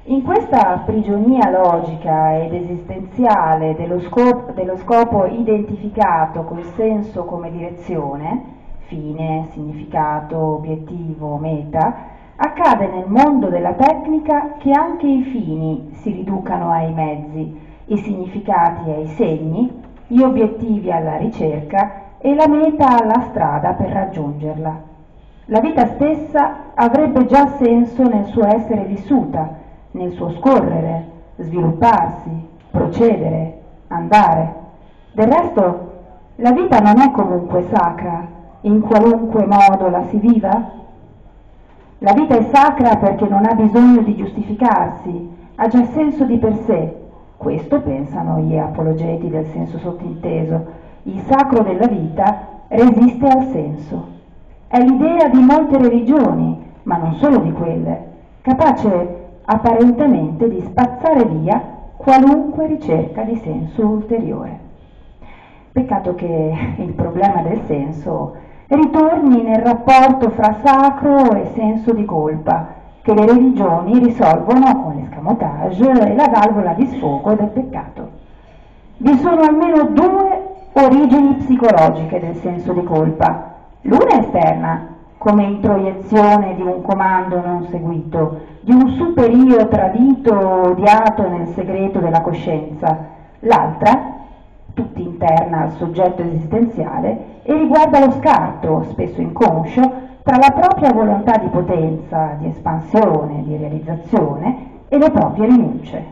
In questa prigionia logica ed esistenziale dello scopo, dello scopo identificato col senso come direzione, fine, significato, obiettivo, meta, accade nel mondo della tecnica che anche i fini si riducano ai mezzi, i significati ai segni, gli obiettivi alla ricerca e la meta alla strada per raggiungerla. La vita stessa avrebbe già senso nel suo essere vissuta, nel suo scorrere, svilupparsi, procedere, andare. Del resto, la vita non è comunque sacra, in qualunque modo la si viva? La vita è sacra perché non ha bisogno di giustificarsi, ha già senso di per sé, questo pensano gli apologeti del senso sottinteso. Il sacro della vita resiste al senso. È l'idea di molte religioni, ma non solo di quelle, capace apparentemente di spazzare via qualunque ricerca di senso ulteriore. Peccato che il problema del senso ritorni nel rapporto fra sacro e senso di colpa, che le religioni risolvono con l'escamotage e la valvola di sfogo del peccato. Vi sono almeno due origini psicologiche del senso di colpa. L'una esterna, come introiezione di un comando non seguito, di un superio tradito odiato nel segreto della coscienza. L'altra, tutta interna al soggetto esistenziale, e riguarda lo scarto, spesso inconscio, tra la propria volontà di potenza, di espansione, di realizzazione e le proprie rinunce.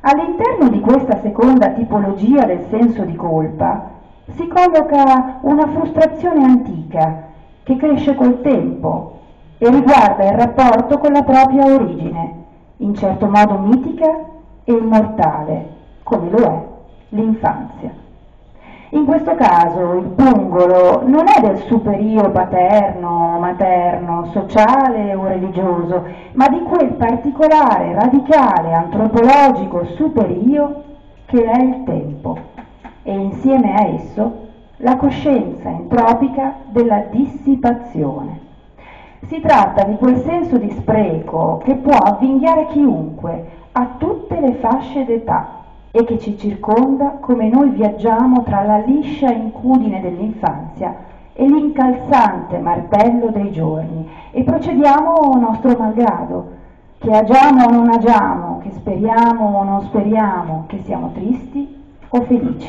All'interno di questa seconda tipologia del senso di colpa si colloca una frustrazione antica che cresce col tempo e riguarda il rapporto con la propria origine, in certo modo mitica e immortale, come lo è l'infanzia. In questo caso il pungolo non è del superio paterno, materno, sociale o religioso, ma di quel particolare, radicale, antropologico superio che è il tempo e insieme a esso la coscienza entropica della dissipazione. Si tratta di quel senso di spreco che può avvinghiare chiunque a tutte le fasce d'età e che ci circonda come noi viaggiamo tra la liscia incudine dell'infanzia e l'incalzante martello dei giorni e procediamo nostro malgrado, che agiamo o non agiamo, che speriamo o non speriamo, che siamo tristi o felici.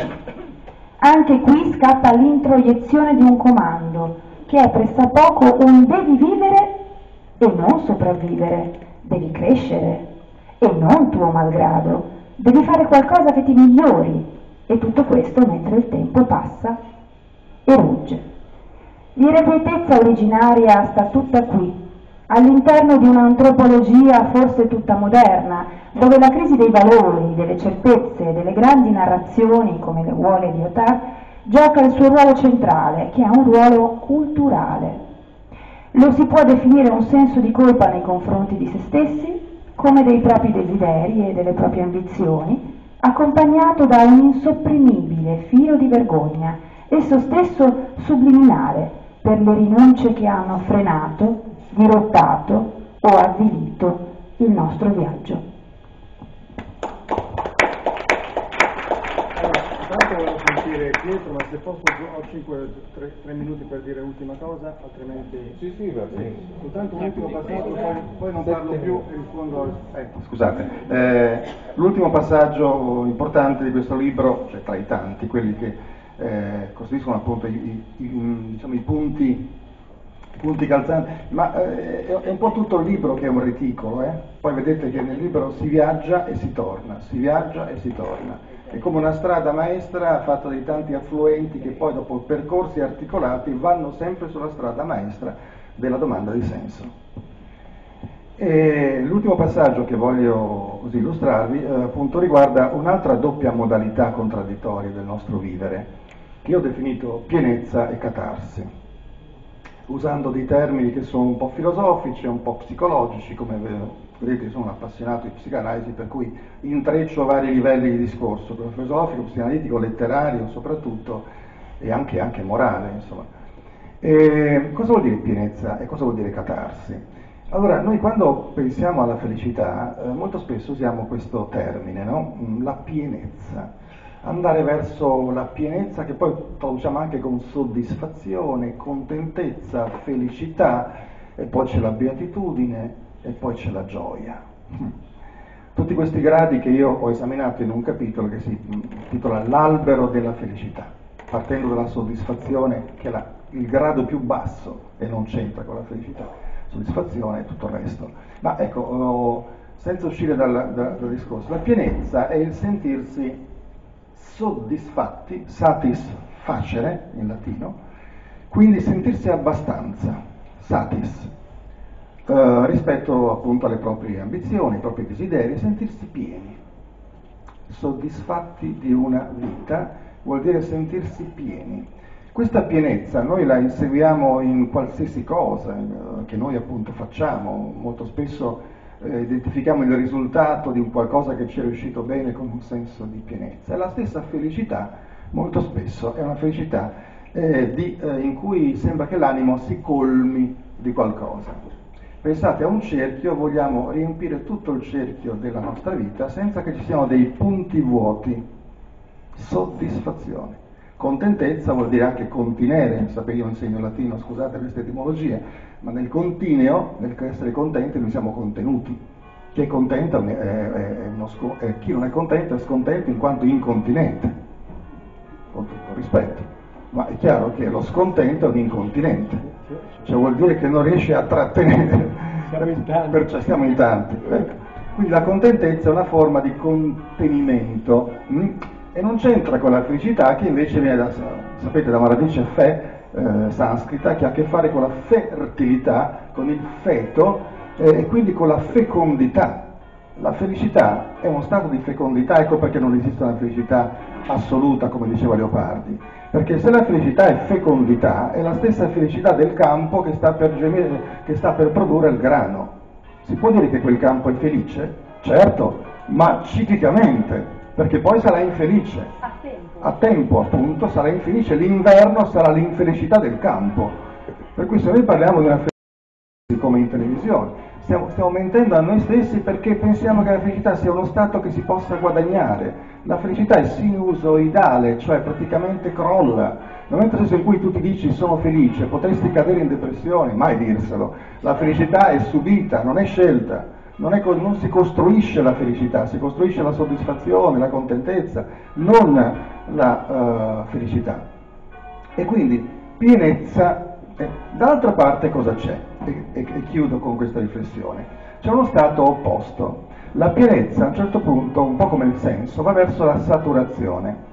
Anche qui scappa l'introiezione di un comando, che è pressappoco un devi vivere e non sopravvivere, devi crescere e non tuo malgrado. Devi fare qualcosa che ti migliori. E tutto questo mentre il tempo passa e rugge. L'irrequietezza originaria sta tutta qui, all'interno di un'antropologia forse tutta moderna, dove la crisi dei valori, delle certezze delle grandi narrazioni, come le vuole Lyotard, gioca il suo ruolo centrale, che è un ruolo culturale. Lo si può definire un senso di colpa nei confronti di se stessi, come dei propri desideri e delle proprie ambizioni, accompagnato da un insopprimibile filo di vergogna, esso stesso subliminale, per le rinunce che hanno frenato, dirottato o avvilito il nostro viaggio. Pietro, ma se posso ho 5, 3, 3, minuti per dire l'ultima cosa, altrimenti... Sì, sì, va bene. Soltanto un ultimo passaggio, poi, poi non parlo più e rispondo al... Ecco, scusate. Eh, l'ultimo passaggio importante di questo libro, cioè tra i tanti, quelli che eh, costituiscono appunto i, i, diciamo, i punti punti calzanti, ma eh, è un po' tutto il libro che è un reticolo, eh? poi vedete che nel libro si viaggia e si torna, si viaggia e si torna è come una strada maestra fatta di tanti affluenti che poi dopo percorsi articolati vanno sempre sulla strada maestra della domanda di senso. E l'ultimo passaggio che voglio illustrarvi eh, appunto riguarda un'altra doppia modalità contraddittoria del nostro vivere, che ho definito pienezza e catarsi, usando dei termini che sono un po' filosofici un po' psicologici, come Vedete, sono un appassionato di psicanalisi, per cui intreccio vari livelli di discorso, filosofico, psicanalitico, letterario soprattutto, e anche, anche morale, insomma. E cosa vuol dire pienezza e cosa vuol dire catarsi? Allora, noi quando pensiamo alla felicità, eh, molto spesso usiamo questo termine, no? Mm, la pienezza. Andare verso la pienezza che poi traduciamo anche con soddisfazione, contentezza, felicità, e poi c'è la beatitudine, e poi c'è la gioia. Tutti questi gradi che io ho esaminato in un capitolo che si intitola L'albero della felicità, partendo dalla soddisfazione che è la, il grado più basso e non c'entra con la felicità, soddisfazione e tutto il resto. Ma ecco, oh, senza uscire dal, dal, dal discorso, la pienezza è il sentirsi soddisfatti, satisfacere in latino, quindi sentirsi abbastanza, satis, eh, rispetto appunto alle proprie ambizioni, ai propri desideri, sentirsi pieni, soddisfatti di una vita, vuol dire sentirsi pieni. Questa pienezza noi la inseguiamo in qualsiasi cosa eh, che noi appunto facciamo, molto spesso eh, identifichiamo il risultato di un qualcosa che ci è riuscito bene con un senso di pienezza. E la stessa felicità molto spesso è una felicità eh, di, eh, in cui sembra che l'animo si colmi di qualcosa. Pensate a un cerchio, vogliamo riempire tutto il cerchio della nostra vita senza che ci siano dei punti vuoti. Soddisfazione. Contentezza vuol dire anche continere, sapete io insegno latino, scusate queste etimologie, ma nel contineo, nel essere contenti, noi siamo contenuti. Chi è contento è, è, è uno, è, chi non è contento è scontento in quanto incontinente, con tutto rispetto. Ma è chiaro che lo scontento è un incontinente cioè vuol dire che non riesce a trattenere, siamo in tanti. Perciò siamo in tanti. Ecco. Quindi la contentezza è una forma di contenimento mh? Mm? e non c'entra con la felicità che invece viene da, sapete, da una radice fe eh, sanscrita che ha a che fare con la fertilità, con il feto eh, e quindi con la fecondità. La felicità è uno stato di fecondità, ecco perché non esiste una felicità assoluta, come diceva Leopardi, perché se la felicità è fecondità, è la stessa felicità del campo che sta per, gemere, che sta per produrre il grano. Si può dire che quel campo è felice? Certo, ma ciclicamente, perché poi sarà infelice. A tempo. A tempo, appunto, sarà infelice. L'inverno sarà l'infelicità del campo. Per cui se noi parliamo di una felicità come in televisione, stiamo, stiamo mentendo a noi stessi perché pensiamo che la felicità sia uno stato che si possa guadagnare. La felicità è sinusoidale, cioè praticamente crolla. Nel momento in cui tu ti dici sono felice, potresti cadere in depressione, mai dirselo. La felicità è subita, non è scelta. Non, è, non, si costruisce la felicità, si costruisce la soddisfazione, la contentezza, non la uh, felicità. E quindi pienezza, eh, d'altra parte cosa c'è? E, e, e chiudo con questa riflessione. C'è uno stato opposto. La pienezza a un certo punto, un po' come il senso, va verso la saturazione.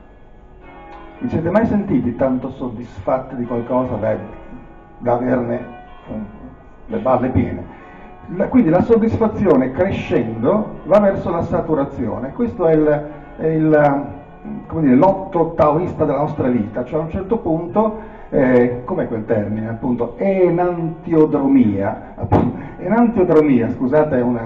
Vi siete mai sentiti tanto soddisfatti di qualcosa da, da averne le balle piene? quindi la soddisfazione crescendo va verso la saturazione. Questo è, il, è il, dire, l'otto taoista della nostra vita, cioè a un certo punto, eh, com'è quel termine appunto? Enantiodromia. Enantiodromia, scusate, è, una,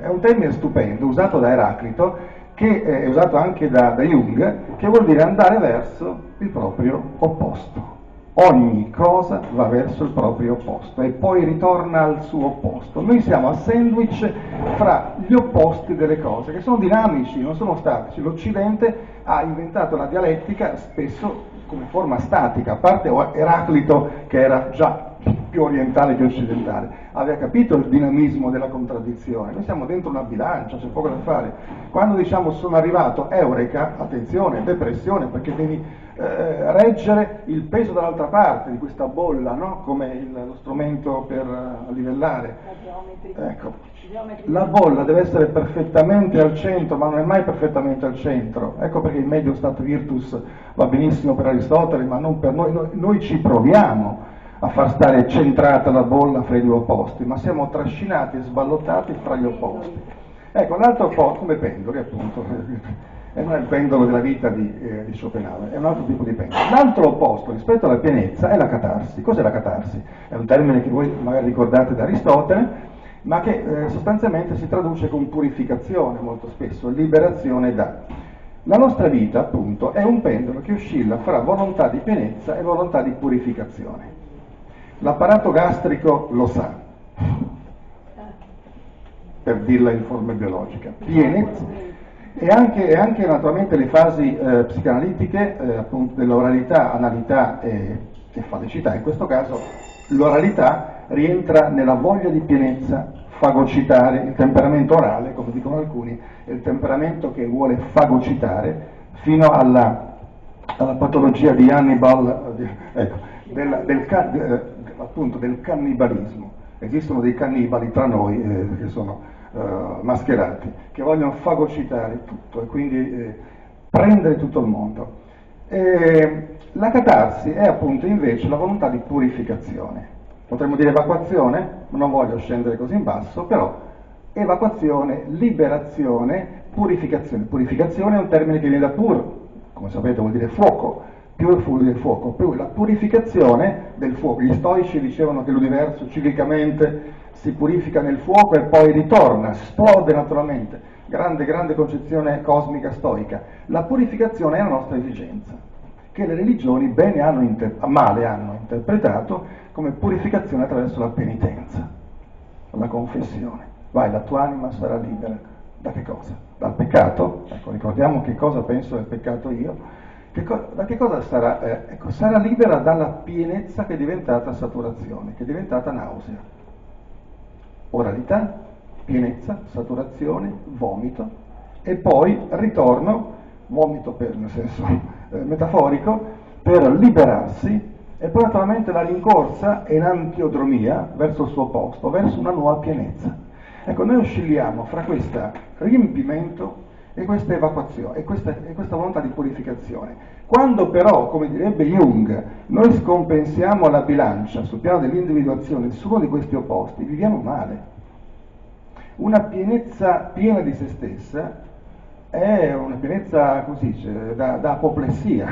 è, un termine stupendo, usato da Eraclito, che è usato anche da, da Jung, che vuol dire andare verso il proprio opposto ogni cosa va verso il proprio opposto e poi ritorna al suo opposto. Noi siamo a sandwich fra gli opposti delle cose, che sono dinamici, non sono statici. L'Occidente ha inventato la dialettica spesso come forma statica, a parte Eraclito che era già più orientale che occidentale, aveva capito il dinamismo della contraddizione. Noi siamo dentro una bilancia, c'è poco da fare. Quando diciamo sono arrivato, eureka, attenzione, depressione, perché devi eh, reggere il peso dall'altra parte di questa bolla, no? come il, lo strumento per uh, livellare. La, ecco. la bolla deve essere perfettamente al centro, ma non è mai perfettamente al centro. Ecco perché il medio stato virtus va benissimo per Aristotele, ma non per noi. Noi, noi ci proviamo a far stare centrata la bolla fra i due opposti, ma siamo trascinati e sballottati fra gli opposti. Ecco, l'altro po' come pendoli appunto e non è il pendolo della vita di, eh, di, Schopenhauer, è un altro tipo di pendolo. L'altro opposto rispetto alla pienezza è la catarsi. Cos'è la catarsi? È un termine che voi magari ricordate da Aristotele, ma che eh, sostanzialmente si traduce con purificazione molto spesso, liberazione da. La nostra vita, appunto, è un pendolo che oscilla fra volontà di pienezza e volontà di purificazione. L'apparato gastrico lo sa, per dirla in forma biologica. Pienezza, e anche, e anche naturalmente le fasi eh, psicanalitiche eh, dell'oralità, analità e, e falicità. In questo caso l'oralità rientra nella voglia di pienezza, fagocitare, il temperamento orale, come dicono alcuni, è il temperamento che vuole fagocitare fino alla, alla patologia di Hannibal, eh, ecco, del, del, del, appunto, del cannibalismo. Esistono dei cannibali tra noi eh, che sono uh, mascherati, che vogliono fagocitare tutto e quindi eh, prendere tutto il mondo. E la catarsi è appunto invece la volontà di purificazione. Potremmo dire evacuazione, non voglio scendere così in basso, però evacuazione, liberazione, purificazione. Purificazione è un termine che viene da pur, come sapete vuol dire fuoco, più fuoco del fuoco, più la purificazione del fuoco. Gli stoici dicevano che l'universo ciclicamente si purifica nel fuoco e poi ritorna, esplode naturalmente. Grande, grande concezione cosmica stoica. La purificazione è la nostra esigenza, che le religioni hanno inter- male hanno interpretato come purificazione attraverso la penitenza, la confessione. Vai, la tua anima sarà libera. Da che cosa? Dal peccato? Ecco, ricordiamo che cosa penso del peccato io. Che co- da che cosa sarà? Eh, ecco, sarà libera dalla pienezza che è diventata saturazione, che è diventata nausea oralità, pienezza, saturazione, vomito e poi ritorno, vomito per, nel senso eh, metaforico, per liberarsi e poi naturalmente la rincorsa è l'antiodromia verso il suo posto, verso una nuova pienezza. Ecco, noi oscilliamo fra questo riempimento e questa evacuazione e questa, e questa, volontà di purificazione. Quando però, come direbbe Jung, noi scompensiamo la bilancia sul piano dell'individuazione su uno di questi opposti, viviamo male. Una pienezza piena di se stessa è una pienezza, così, da, da apoplessia,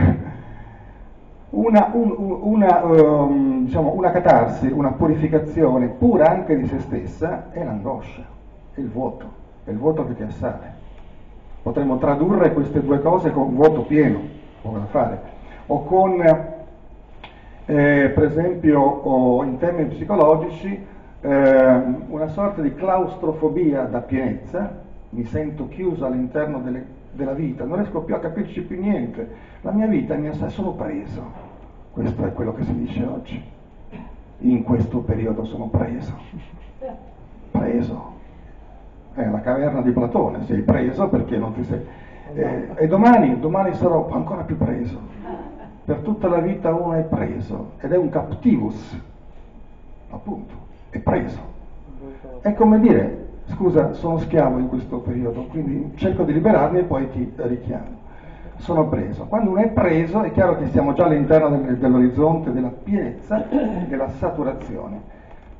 una, un, una, um, diciamo, una, catarsi, una purificazione pura anche di se stessa è l'angoscia, è il vuoto, è il vuoto che ti assale. Potremmo tradurre queste due cose con vuoto pieno, come da fare, o con, eh, per esempio, in termini psicologici, eh, una sorta di claustrofobia da pienezza, mi sento chiuso all'interno delle, della vita, non riesco più a capirci più niente, la mia vita mi ha solo preso. Questo è quello che si dice oggi. In questo periodo sono preso. Preso. È la caverna di Platone, sei preso perché non ti sei... Eh, e domani, domani sarò ancora più preso. Per tutta la vita uno è preso ed è un captivus, appunto, è preso. È come dire, scusa, sono schiavo in questo periodo, quindi cerco di liberarmi e poi ti richiamo. Sono preso. Quando uno è preso è chiaro che siamo già all'interno del, dell'orizzonte della pienezza, della saturazione.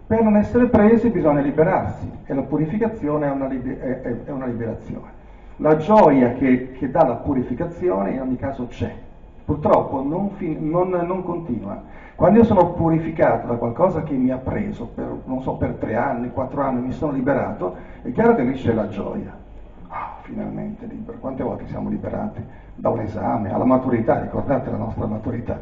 Per non essere presi bisogna liberarsi e la purificazione è una, è, è una liberazione. La gioia che, che, dà la purificazione in ogni caso c'è, purtroppo non, fin, non, non continua quando io sono purificato da qualcosa che mi ha preso, per, non so, per tre anni, quattro anni, mi sono liberato, è chiaro che lì c'è la gioia. Ah, finalmente libero. Quante volte siamo liberati da un esame, alla maturità, ricordate la nostra maturità.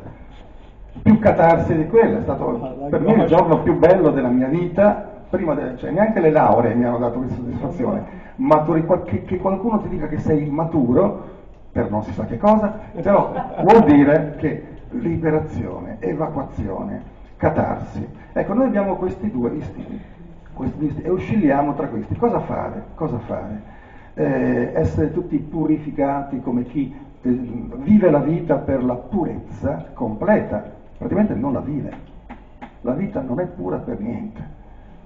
Più catarsi di quella, è stato per me il giorno più bello della mia vita, prima de, cioè neanche le lauree mi hanno dato questa soddisfazione, Maturi, che, che qualcuno ti dica che sei maturo, per non si sa che cosa, però vuol dire che liberazione, evacuazione, catarsi. Ecco, noi abbiamo questi due istinti, questi istinti e oscilliamo tra questi. Cosa fare? Cosa fare? Eh, essere tutti purificati come chi eh, vive la vita per la purezza completa, praticamente non la vive. La vita non è pura per niente.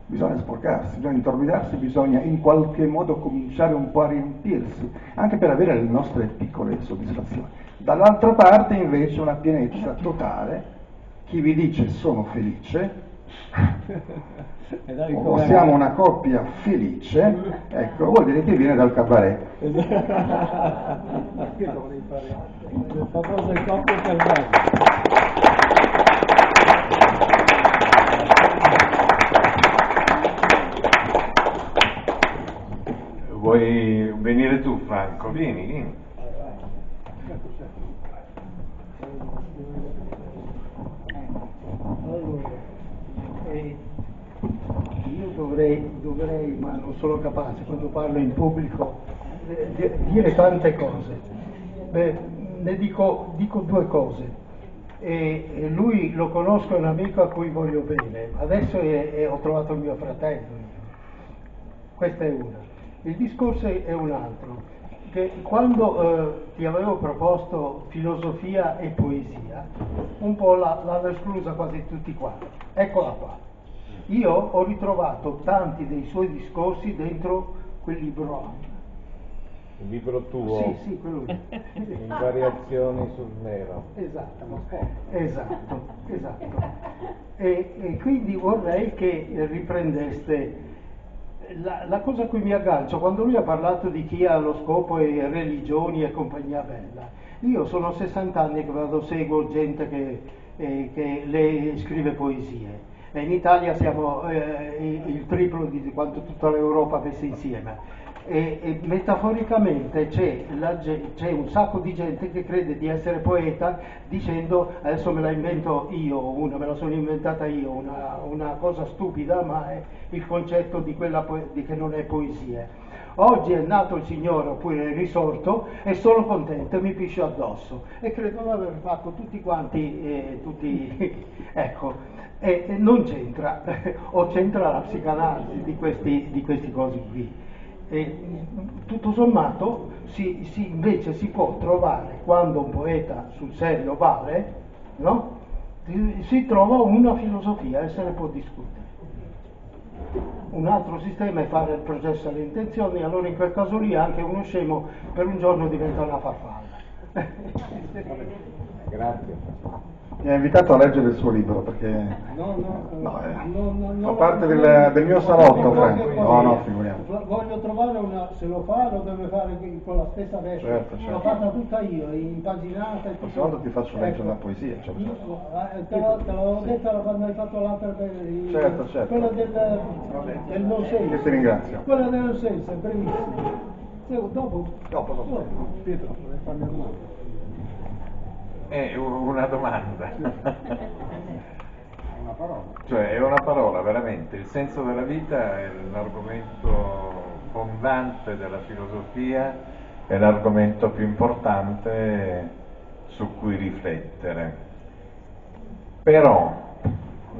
Bisogna sporcarsi, bisogna intorbidarsi, bisogna in qualche modo cominciare un po' a riempirsi, anche per avere le nostre piccole soddisfazioni. Dall'altra parte invece una pienezza totale, chi vi dice sono felice, o siamo una coppia felice, ecco, vuol dire che viene dal cabaret. Le famose coppie cabaret. Vuoi venire tu Franco? Vieni, vieni. Allora, eh, io dovrei, dovrei, ma non sono capace quando parlo in pubblico, eh, dire tante cose. Beh, ne dico, dico due cose. E lui lo conosco, è un amico a cui voglio bene. Adesso è, è, ho trovato il mio fratello. Questa è una. Il discorso è un altro, che quando eh, ti avevo proposto filosofia e poesia, un po' la, l'hanno esclusa quasi tutti quanti. Eccola qua. Io ho ritrovato tanti dei suoi discorsi dentro quel libro Il libro tuo? Sì, sì, quello lì. In variazioni sul nero. Esatto, esatto, esatto. E, e quindi vorrei che riprendeste la, la, cosa a cui mi aggancio, quando lui ha parlato di chi ha lo scopo e religioni e compagnia bella, io sono 60 anni che vado, seguo gente che, eh, che le scrive poesie. E in Italia siamo eh, il triplo di quanto tutta l'Europa avesse insieme e, e metaforicamente c'è, la, c'è, un sacco di gente che crede di essere poeta dicendo adesso me la invento io, una, me la sono inventata io, una, una cosa stupida ma è il concetto di quella po- di che non è poesia. Oggi è nato il Signore oppure è risorto e sono contento e mi piscio addosso e credo di aver fatto tutti quanti, eh, tutti, ecco, e, non c'entra, o c'entra la psicanalisi di, questi, di queste cose qui. E tutto sommato si, si, invece si può trovare, quando un poeta sul serio vale, no? si trova una filosofia e se ne può discutere. Un altro sistema è fare il processo alle intenzioni, allora in quel caso lì anche uno scemo per un giorno diventa una farfalla. Grazie. Mi ha invitato a leggere il suo libro perché No, no, No, eh, no, no, no, fa parte del- del mio salotto, Franco. no, No. Vo- Voglio trovare una, se lo fa lo deve fare con la stessa veste. Certo, certo. L'ho fatta tutta io, impaginata tutto. Prossima volta ti faccio leggere Ecco. una poesia, cioè, No, certo. no, eh, Te l'ho, l'ho detto quando hai fatto l'altra per Certo, certo. quella del, del non senso. Io ti ringrazio. Quella del non senso, è brevissima. Sì, Dopo, Dopo, dopo. Pietro, farmi mano. È una domanda. Una parola. Cioè è una parola, veramente. Il senso della vita è l'argomento fondante della filosofia, è l'argomento più importante su cui riflettere. Però,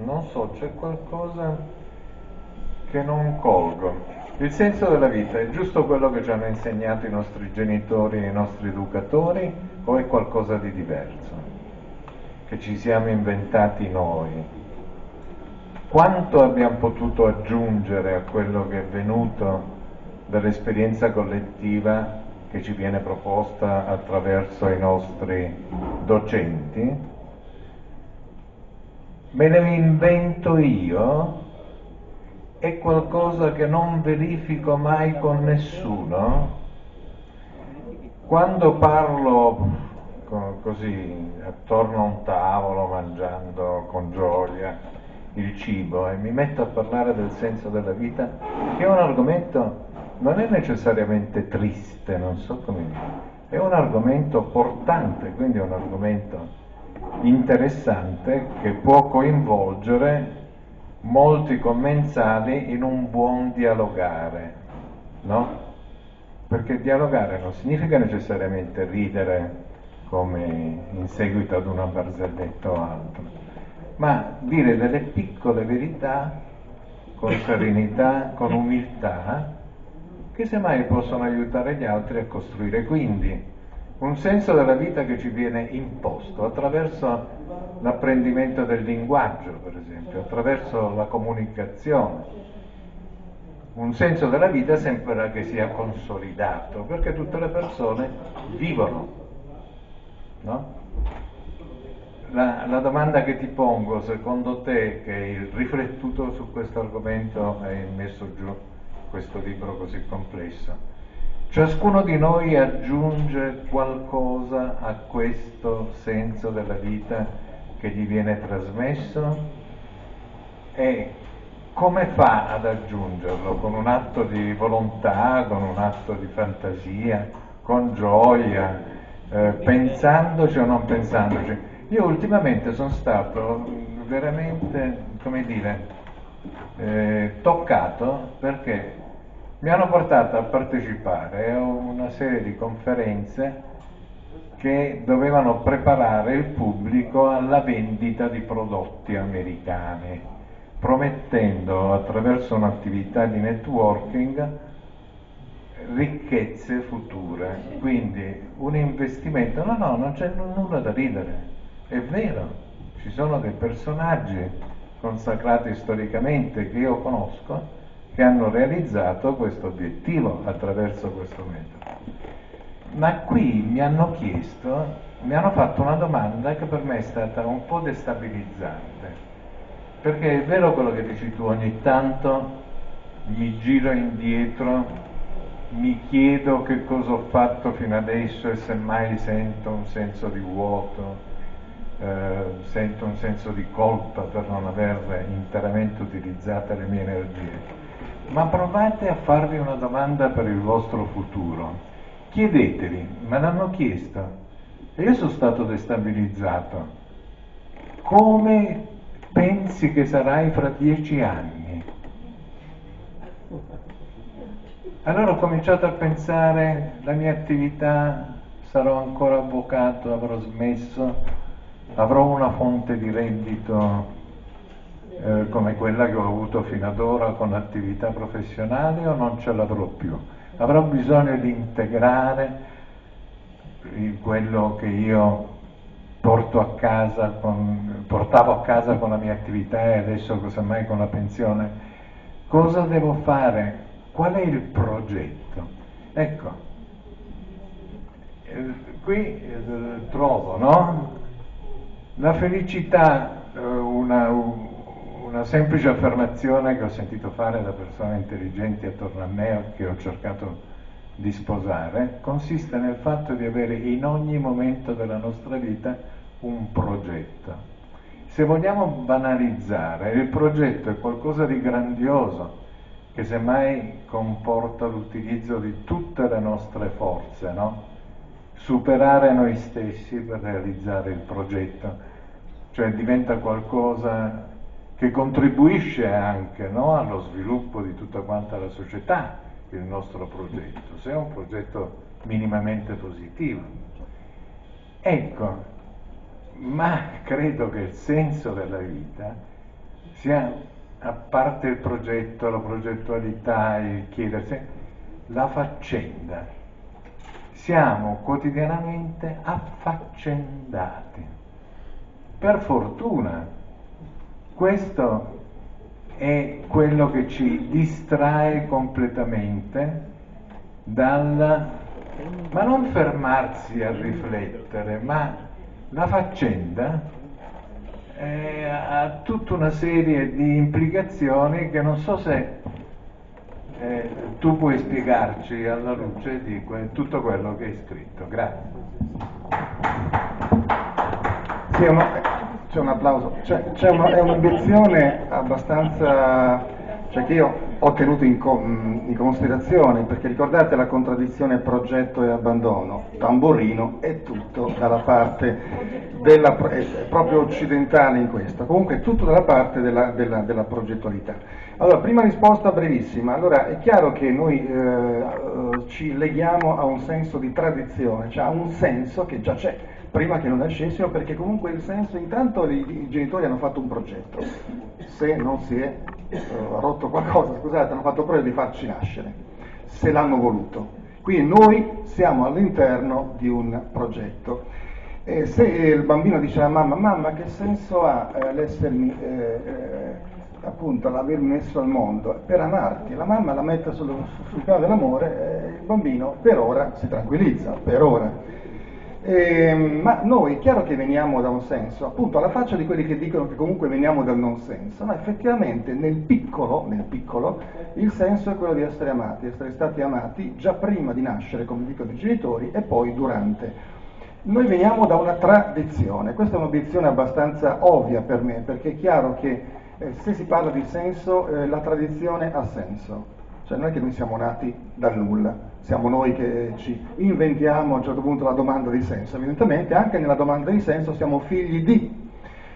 non so, c'è qualcosa che non colgo. Il senso della vita è giusto quello che ci hanno insegnato i nostri genitori e i nostri educatori o è qualcosa di diverso? Che ci siamo inventati noi? Quanto abbiamo potuto aggiungere a quello che è venuto dall'esperienza collettiva che ci viene proposta attraverso i nostri docenti? Me ne invento io? È qualcosa che non verifico mai con nessuno? Quando parlo co- così attorno a un tavolo mangiando con gioia il cibo e mi metto a parlare del senso della vita, che è un argomento non è necessariamente triste, non so come dire, è un argomento portante, quindi è un argomento interessante che può coinvolgere molti commensali in un buon dialogare, no? Perché dialogare non significa necessariamente ridere come in seguito ad una barzelletta o altro, ma dire delle piccole verità con serenità, con umiltà, che semmai possono aiutare gli altri a costruire quindi un senso della vita che ci viene imposto attraverso l'apprendimento del linguaggio, per esempio, attraverso la comunicazione. Un senso della vita sembra che sia consolidato, perché tutte le persone vivono, no? La, la domanda che ti pongo, secondo te, che hai riflettuto su questo argomento e hai messo giù questo libro così complesso, ciascuno di noi aggiunge qualcosa a questo senso della vita che gli viene trasmesso e come fa ad aggiungerlo? Con un atto di volontà, con un atto di fantasia, con gioia, eh, pensandoci o non pensandoci? Io ultimamente sono stato veramente, come dire, eh, toccato perché mi hanno portato a partecipare a una serie di conferenze che dovevano preparare il pubblico alla vendita di prodotti americani, promettendo attraverso un'attività di networking ricchezze future, quindi un investimento. No, no, non c'è nulla da ridere, è vero, ci sono dei personaggi consacrati storicamente che io conosco che hanno realizzato questo obiettivo attraverso questo metodo. Ma qui mi hanno chiesto, mi hanno fatto una domanda che per me è stata un po' destabilizzante, perché è vero quello che dici tu, ogni tanto mi giro indietro, mi chiedo che cosa ho fatto fino adesso e semmai sento un senso di vuoto, eh, sento un senso di colpa per non aver interamente utilizzato le mie energie. Ma provate a farvi una domanda per il vostro futuro. Chiedetevi, me l'hanno chiesto, e io sono stato destabilizzato. Come pensi che sarai fra dieci anni? Allora ho cominciato a pensare, la mia attività, sarò ancora avvocato, avrò smesso, avrò una fonte di reddito eh, come quella che ho avuto fino ad ora con attività professionali o non ce l'avrò più? Avrò bisogno di integrare quello che io a con, portavo a casa con la mia attività e adesso casomai con la pensione. Cosa devo fare? Qual è il progetto? Ecco, eh, qui eh, trovo, no? La felicità, eh, una, una semplice affermazione che ho sentito fare da persone intelligenti attorno a me che ho cercato di sposare, consiste nel fatto di avere in ogni momento della nostra vita un progetto. Se vogliamo banalizzare, il progetto è qualcosa di grandioso che semmai comporta l'utilizzo di tutte le nostre forze, no? Superare noi stessi per realizzare il progetto, cioè diventa qualcosa che contribuisce anche no? allo sviluppo di tutta quanta la società, il nostro progetto, se è un progetto minimamente positivo. Ecco, ma credo che il senso della vita sia, a parte il progetto, la progettualità, il chiedersi, la faccenda. Siamo quotidianamente affaccendati. Per fortuna, questo è quello che ci distrae completamente dal, ma non fermarsi a riflettere, ma la faccenda ha tutta una serie di implicazioni che non so se eh, tu puoi spiegarci alla luce di que- tutto quello che hai scritto. Grazie. Sì, c'è un applauso, c'è, una, è un'obiezione abbastanza, cioè che io ho tenuto in, in, considerazione, perché ricordate la contraddizione progetto e abbandono, tamborino è tutto dalla parte della, proprio occidentale in questo, comunque è tutto dalla parte della, della, della progettualità. Allora, prima risposta brevissima, allora è chiaro che noi eh, ci leghiamo a un senso di tradizione, cioè a un senso che già c'è, prima che non nascessero, perché comunque il senso, intanto i, i genitori hanno fatto un progetto, se non si è uh, rotto qualcosa, scusate, hanno fatto prova di farci nascere, se l'hanno voluto. Quindi noi siamo all'interno di un progetto. E se il bambino dice alla mamma, mamma che senso ha eh, l'essermi, eh, eh, appunto, l'avermi messo al mondo? Per amarti, la mamma la mette sul, sul piano dell'amore, eh, il bambino per ora si tranquillizza, per ora eh, ma noi, è chiaro che veniamo da un senso, appunto alla faccia di quelli che dicono che comunque veniamo dal non senso, ma effettivamente nel piccolo, nel piccolo, il senso è quello di essere amati, essere stati amati già prima di nascere, come dicono i genitori, e poi durante. Noi veniamo da una tradizione, questa è un'obiezione abbastanza ovvia per me, perché è chiaro che eh, se si parla di senso, eh, la tradizione ha senso. Cioè non è che noi siamo nati dal nulla, siamo noi che ci inventiamo a un certo punto la domanda di senso. Evidentemente anche nella domanda di senso siamo figli di.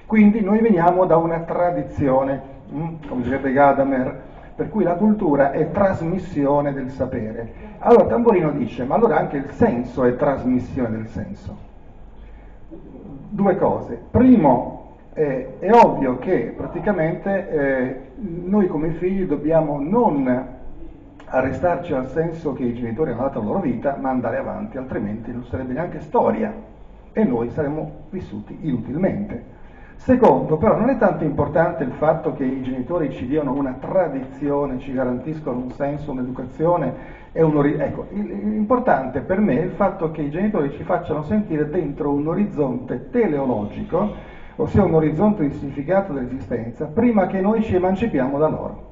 Quindi noi veniamo da una tradizione, mm, come direbbe Gadamer, per cui la cultura è trasmissione del sapere. Allora Tamborino dice, ma allora anche il senso è trasmissione del senso. Due cose. Primo, eh, è ovvio che praticamente eh, noi come figli dobbiamo non arrestarci al senso che i genitori hanno dato la loro vita, ma andare avanti, altrimenti non sarebbe neanche storia e noi saremmo vissuti inutilmente. Secondo, però, non è tanto importante il fatto che i genitori ci diano una tradizione, ci garantiscono un senso, un'educazione e un ori- ecco, l'importante per me è il fatto che i genitori ci facciano sentire dentro un orizzonte teleologico, ossia un orizzonte di significato dell'esistenza, prima che noi ci emancipiamo da loro.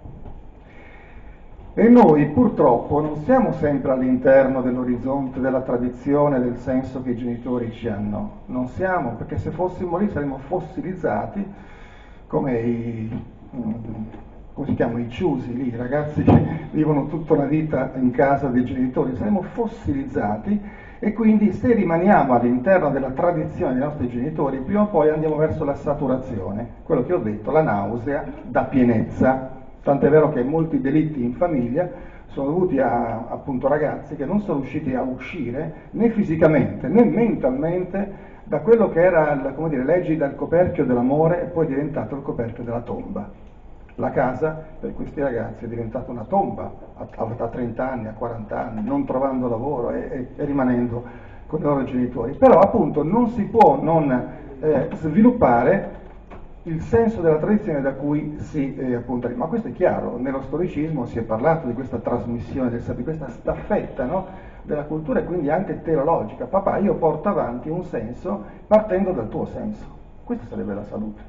E noi purtroppo non siamo sempre all'interno dell'orizzonte della tradizione, del senso che i genitori ci hanno. Non siamo, perché se fossimo lì saremmo fossilizzati come i, mm, come si chiamano, i ciusi lì, i ragazzi che vivono tutta una vita in casa dei genitori, saremmo fossilizzati e quindi se rimaniamo all'interno della tradizione dei nostri genitori, prima o poi andiamo verso la saturazione, quello che ho detto, la nausea da pienezza Tant'è vero che molti delitti in famiglia sono dovuti a appunto, ragazzi che non sono riusciti a uscire né fisicamente né mentalmente da quello che era, come dire, leggi dal coperchio dell'amore e poi è diventato il coperchio della tomba. La casa per questi ragazzi è diventata una tomba a, a 30 anni, a 40 anni, non trovando lavoro e, e, e rimanendo con i loro genitori. Però appunto non si può non eh, sviluppare il senso della tradizione da cui si eh, appunto ma questo è chiaro, nello storicismo si è parlato di questa trasmissione del sapere, questa staffetta no, della cultura e quindi anche teologica. Papà, io porto avanti un senso partendo dal tuo senso. Questa sarebbe la salute.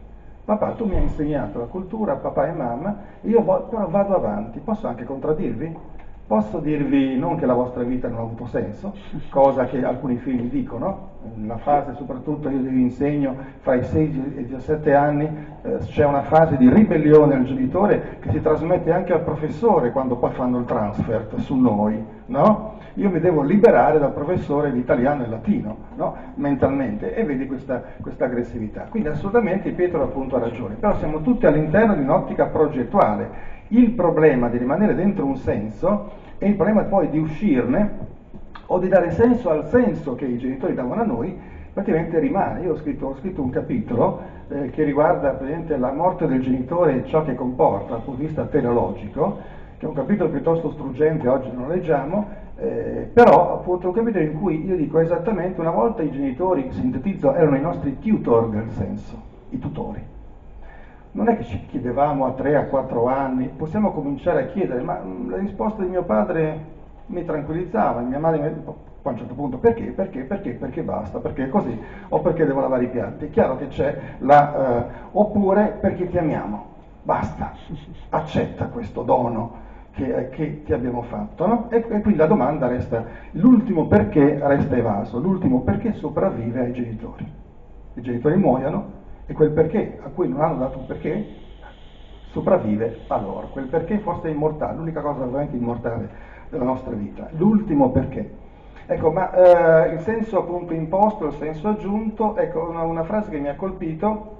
Papà, tu mi hai insegnato la cultura, papà e mamma, io vo- però vado avanti, posso anche contraddirvi? Posso dirvi non che la vostra vita non ha avuto senso, cosa che alcuni figli dicono, la fase soprattutto io vi insegno fra i 6 e i 17 anni eh, c'è una fase di ribellione al genitore che si trasmette anche al professore quando poi fanno il transfer su noi, no? Io mi devo liberare dal professore di italiano e latino, no? mentalmente, e vedi questa, questa aggressività. Quindi assolutamente Pietro appunto ha ragione, però siamo tutti all'interno di un'ottica progettuale. Il problema di rimanere dentro un senso e il problema poi di uscirne o di dare senso al senso che i genitori davano a noi, praticamente rimane. Io ho scritto, ho scritto un capitolo eh, che riguarda la morte del genitore e ciò che comporta dal punto di vista teleologico, che è un capitolo piuttosto struggente, oggi non lo leggiamo, eh, però appunto un capitolo in cui io dico esattamente una volta i genitori, sintetizzo, erano i nostri tutor nel senso, i tutori non è che ci chiedevamo a 3, a 4 anni, possiamo cominciare a chiedere, ma mm, la risposta di mio padre mi tranquillizzava, mia madre mi poi a un certo punto perché, perché, perché, perché basta, perché così, o perché devo lavare i piatti. È chiaro che c'è la... Eh, oppure perché ti amiamo, basta, accetta questo dono che, che ti abbiamo fatto. No? E, e quindi la domanda resta, l'ultimo perché resta evaso, l'ultimo perché sopravvive ai genitori. I genitori muoiono, e quel perché a cui non hanno dato un perché sopravvive a loro. Quel perché forse è immortale, l'unica cosa veramente immortale della nostra vita. L'ultimo perché. Ecco, ma eh, il senso appunto imposto, il senso aggiunto, ecco, una, una frase che mi ha colpito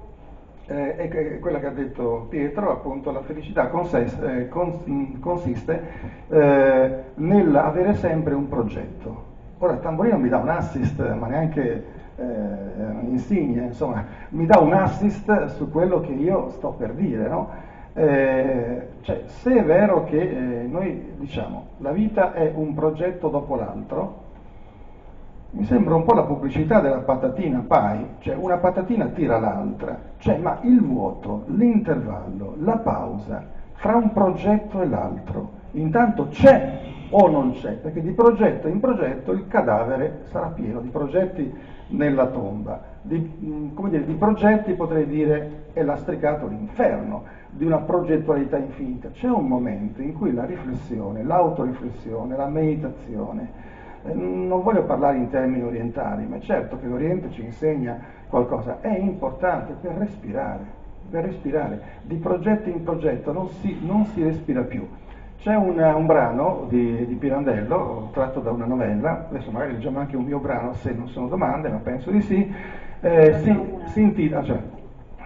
eh, è quella che ha detto Pietro, appunto la felicità consiste, eh, cons- consiste eh, nell'avere sempre un progetto. Ora il tamburino mi dà un assist, ma neanche eh, insigne, insomma, mi dà un assist su quello che io sto per dire, no? eh, cioè, se è vero che eh, noi diciamo la vita è un progetto dopo l'altro, mi sembra un po' la pubblicità della patatina pie, cioè una patatina tira l'altra, cioè ma il vuoto, l'intervallo, la pausa fra un progetto e l'altro, intanto c'è o non c'è, perché di progetto in progetto il cadavere sarà pieno di progetti nella tomba. Di, mm, dire, di progetti potrei dire è lastricato l'inferno, di una progettualità infinita. C'è un momento in cui la riflessione, l'autoriflessione, la meditazione, eh, non voglio parlare in termini orientali, ma certo che l'Oriente ci insegna qualcosa, è importante per respirare, per respirare. Di progetto in progetto non si, non si respira più. C'è un, un brano di, di, Pirandello, tratto da una novella, adesso magari leggiamo anche un mio brano se non sono domande, ma penso di sì, eh, si, si, intitola, cioè,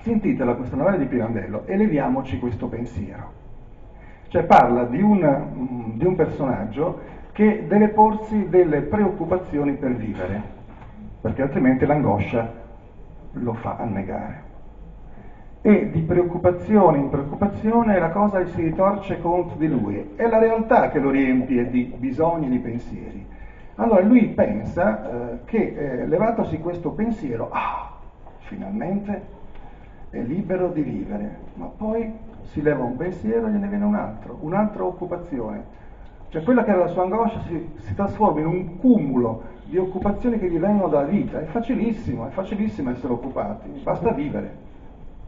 si intitola questa novella di Pirandello, Eleviamoci questo pensiero. Cioè parla di un, mm, di un personaggio che deve porsi delle preoccupazioni per vivere, perché altrimenti l'angoscia lo fa annegare e di preoccupazione in preoccupazione la cosa si ritorce contro di lui, è la realtà che lo riempie di bisogni, di pensieri. Allora lui pensa eh, che eh, levatosi questo pensiero, ah, finalmente è libero di vivere, ma poi si leva un pensiero e gliene viene un altro, un'altra occupazione. Cioè quella che era la sua angoscia si, si trasforma in un cumulo di occupazioni che gli vengono dalla vita. È facilissimo, è facilissimo essere occupati, basta vivere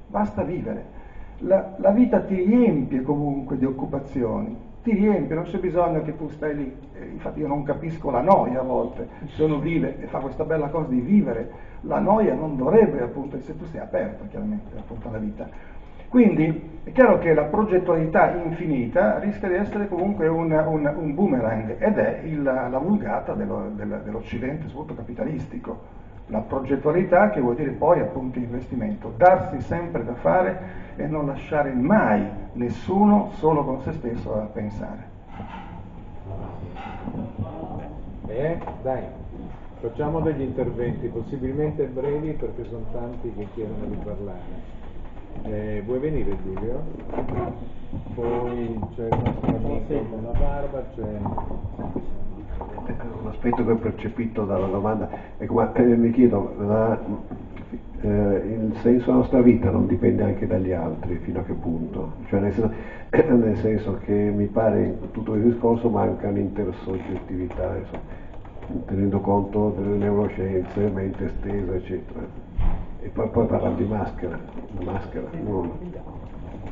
basta vivere. La, la, vita ti riempie comunque di occupazioni, ti riempie, non c'è bisogno che tu stai lì. Eh, infatti io non capisco la noia a volte, se uno vive e fa questa bella cosa di vivere, la noia non dovrebbe appunto, se tu sei aperto chiaramente appunto alla vita. Quindi è chiaro che la progettualità infinita rischia di essere comunque un, un, un boomerang ed è il, la vulgata dello, dell'Occidente, soprattutto capitalistico la progettualità che vuol dire poi appunto investimento, darsi sempre da fare e non lasciare mai nessuno solo con se stesso a pensare. Eh, dai, facciamo degli interventi possibilmente brevi perché sono tanti che chiedono di parlare. Eh, vuoi venire Giulio? Poi c'è il nostro amico con la barba, c'è un aspetto che ho percepito dalla domanda, ecco, ma eh, mi chiedo, la, eh, il senso della nostra vita non dipende anche dagli altri, fino a che punto? Cioè nel senso, nel senso che mi pare in tutto il discorso manca un'intersoggettività, insomma, tenendo conto delle neuroscienze, mente estesa, eccetera. E poi, poi parlare di maschera, la maschera, nulla.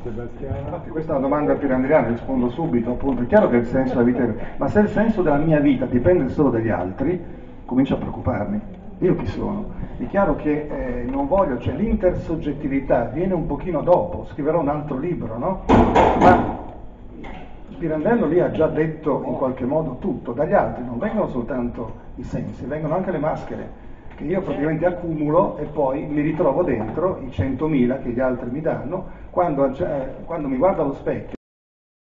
Sebastiano? Questa è una domanda pirandriana, rispondo subito, appunto, è chiaro che il senso della vita è... Ma se il senso della mia vita dipende solo dagli altri, comincio a preoccuparmi. Io chi sono? È chiaro che eh, non voglio, cioè l'intersoggettività viene un pochino dopo, scriverò un altro libro, no? Ma Pirandello lì ha già detto in qualche modo tutto, dagli altri non vengono soltanto i sensi, vengono anche le maschere che io praticamente accumulo e poi mi ritrovo dentro i 100.000 che gli altri mi danno, quando, eh, quando mi guardo allo specchio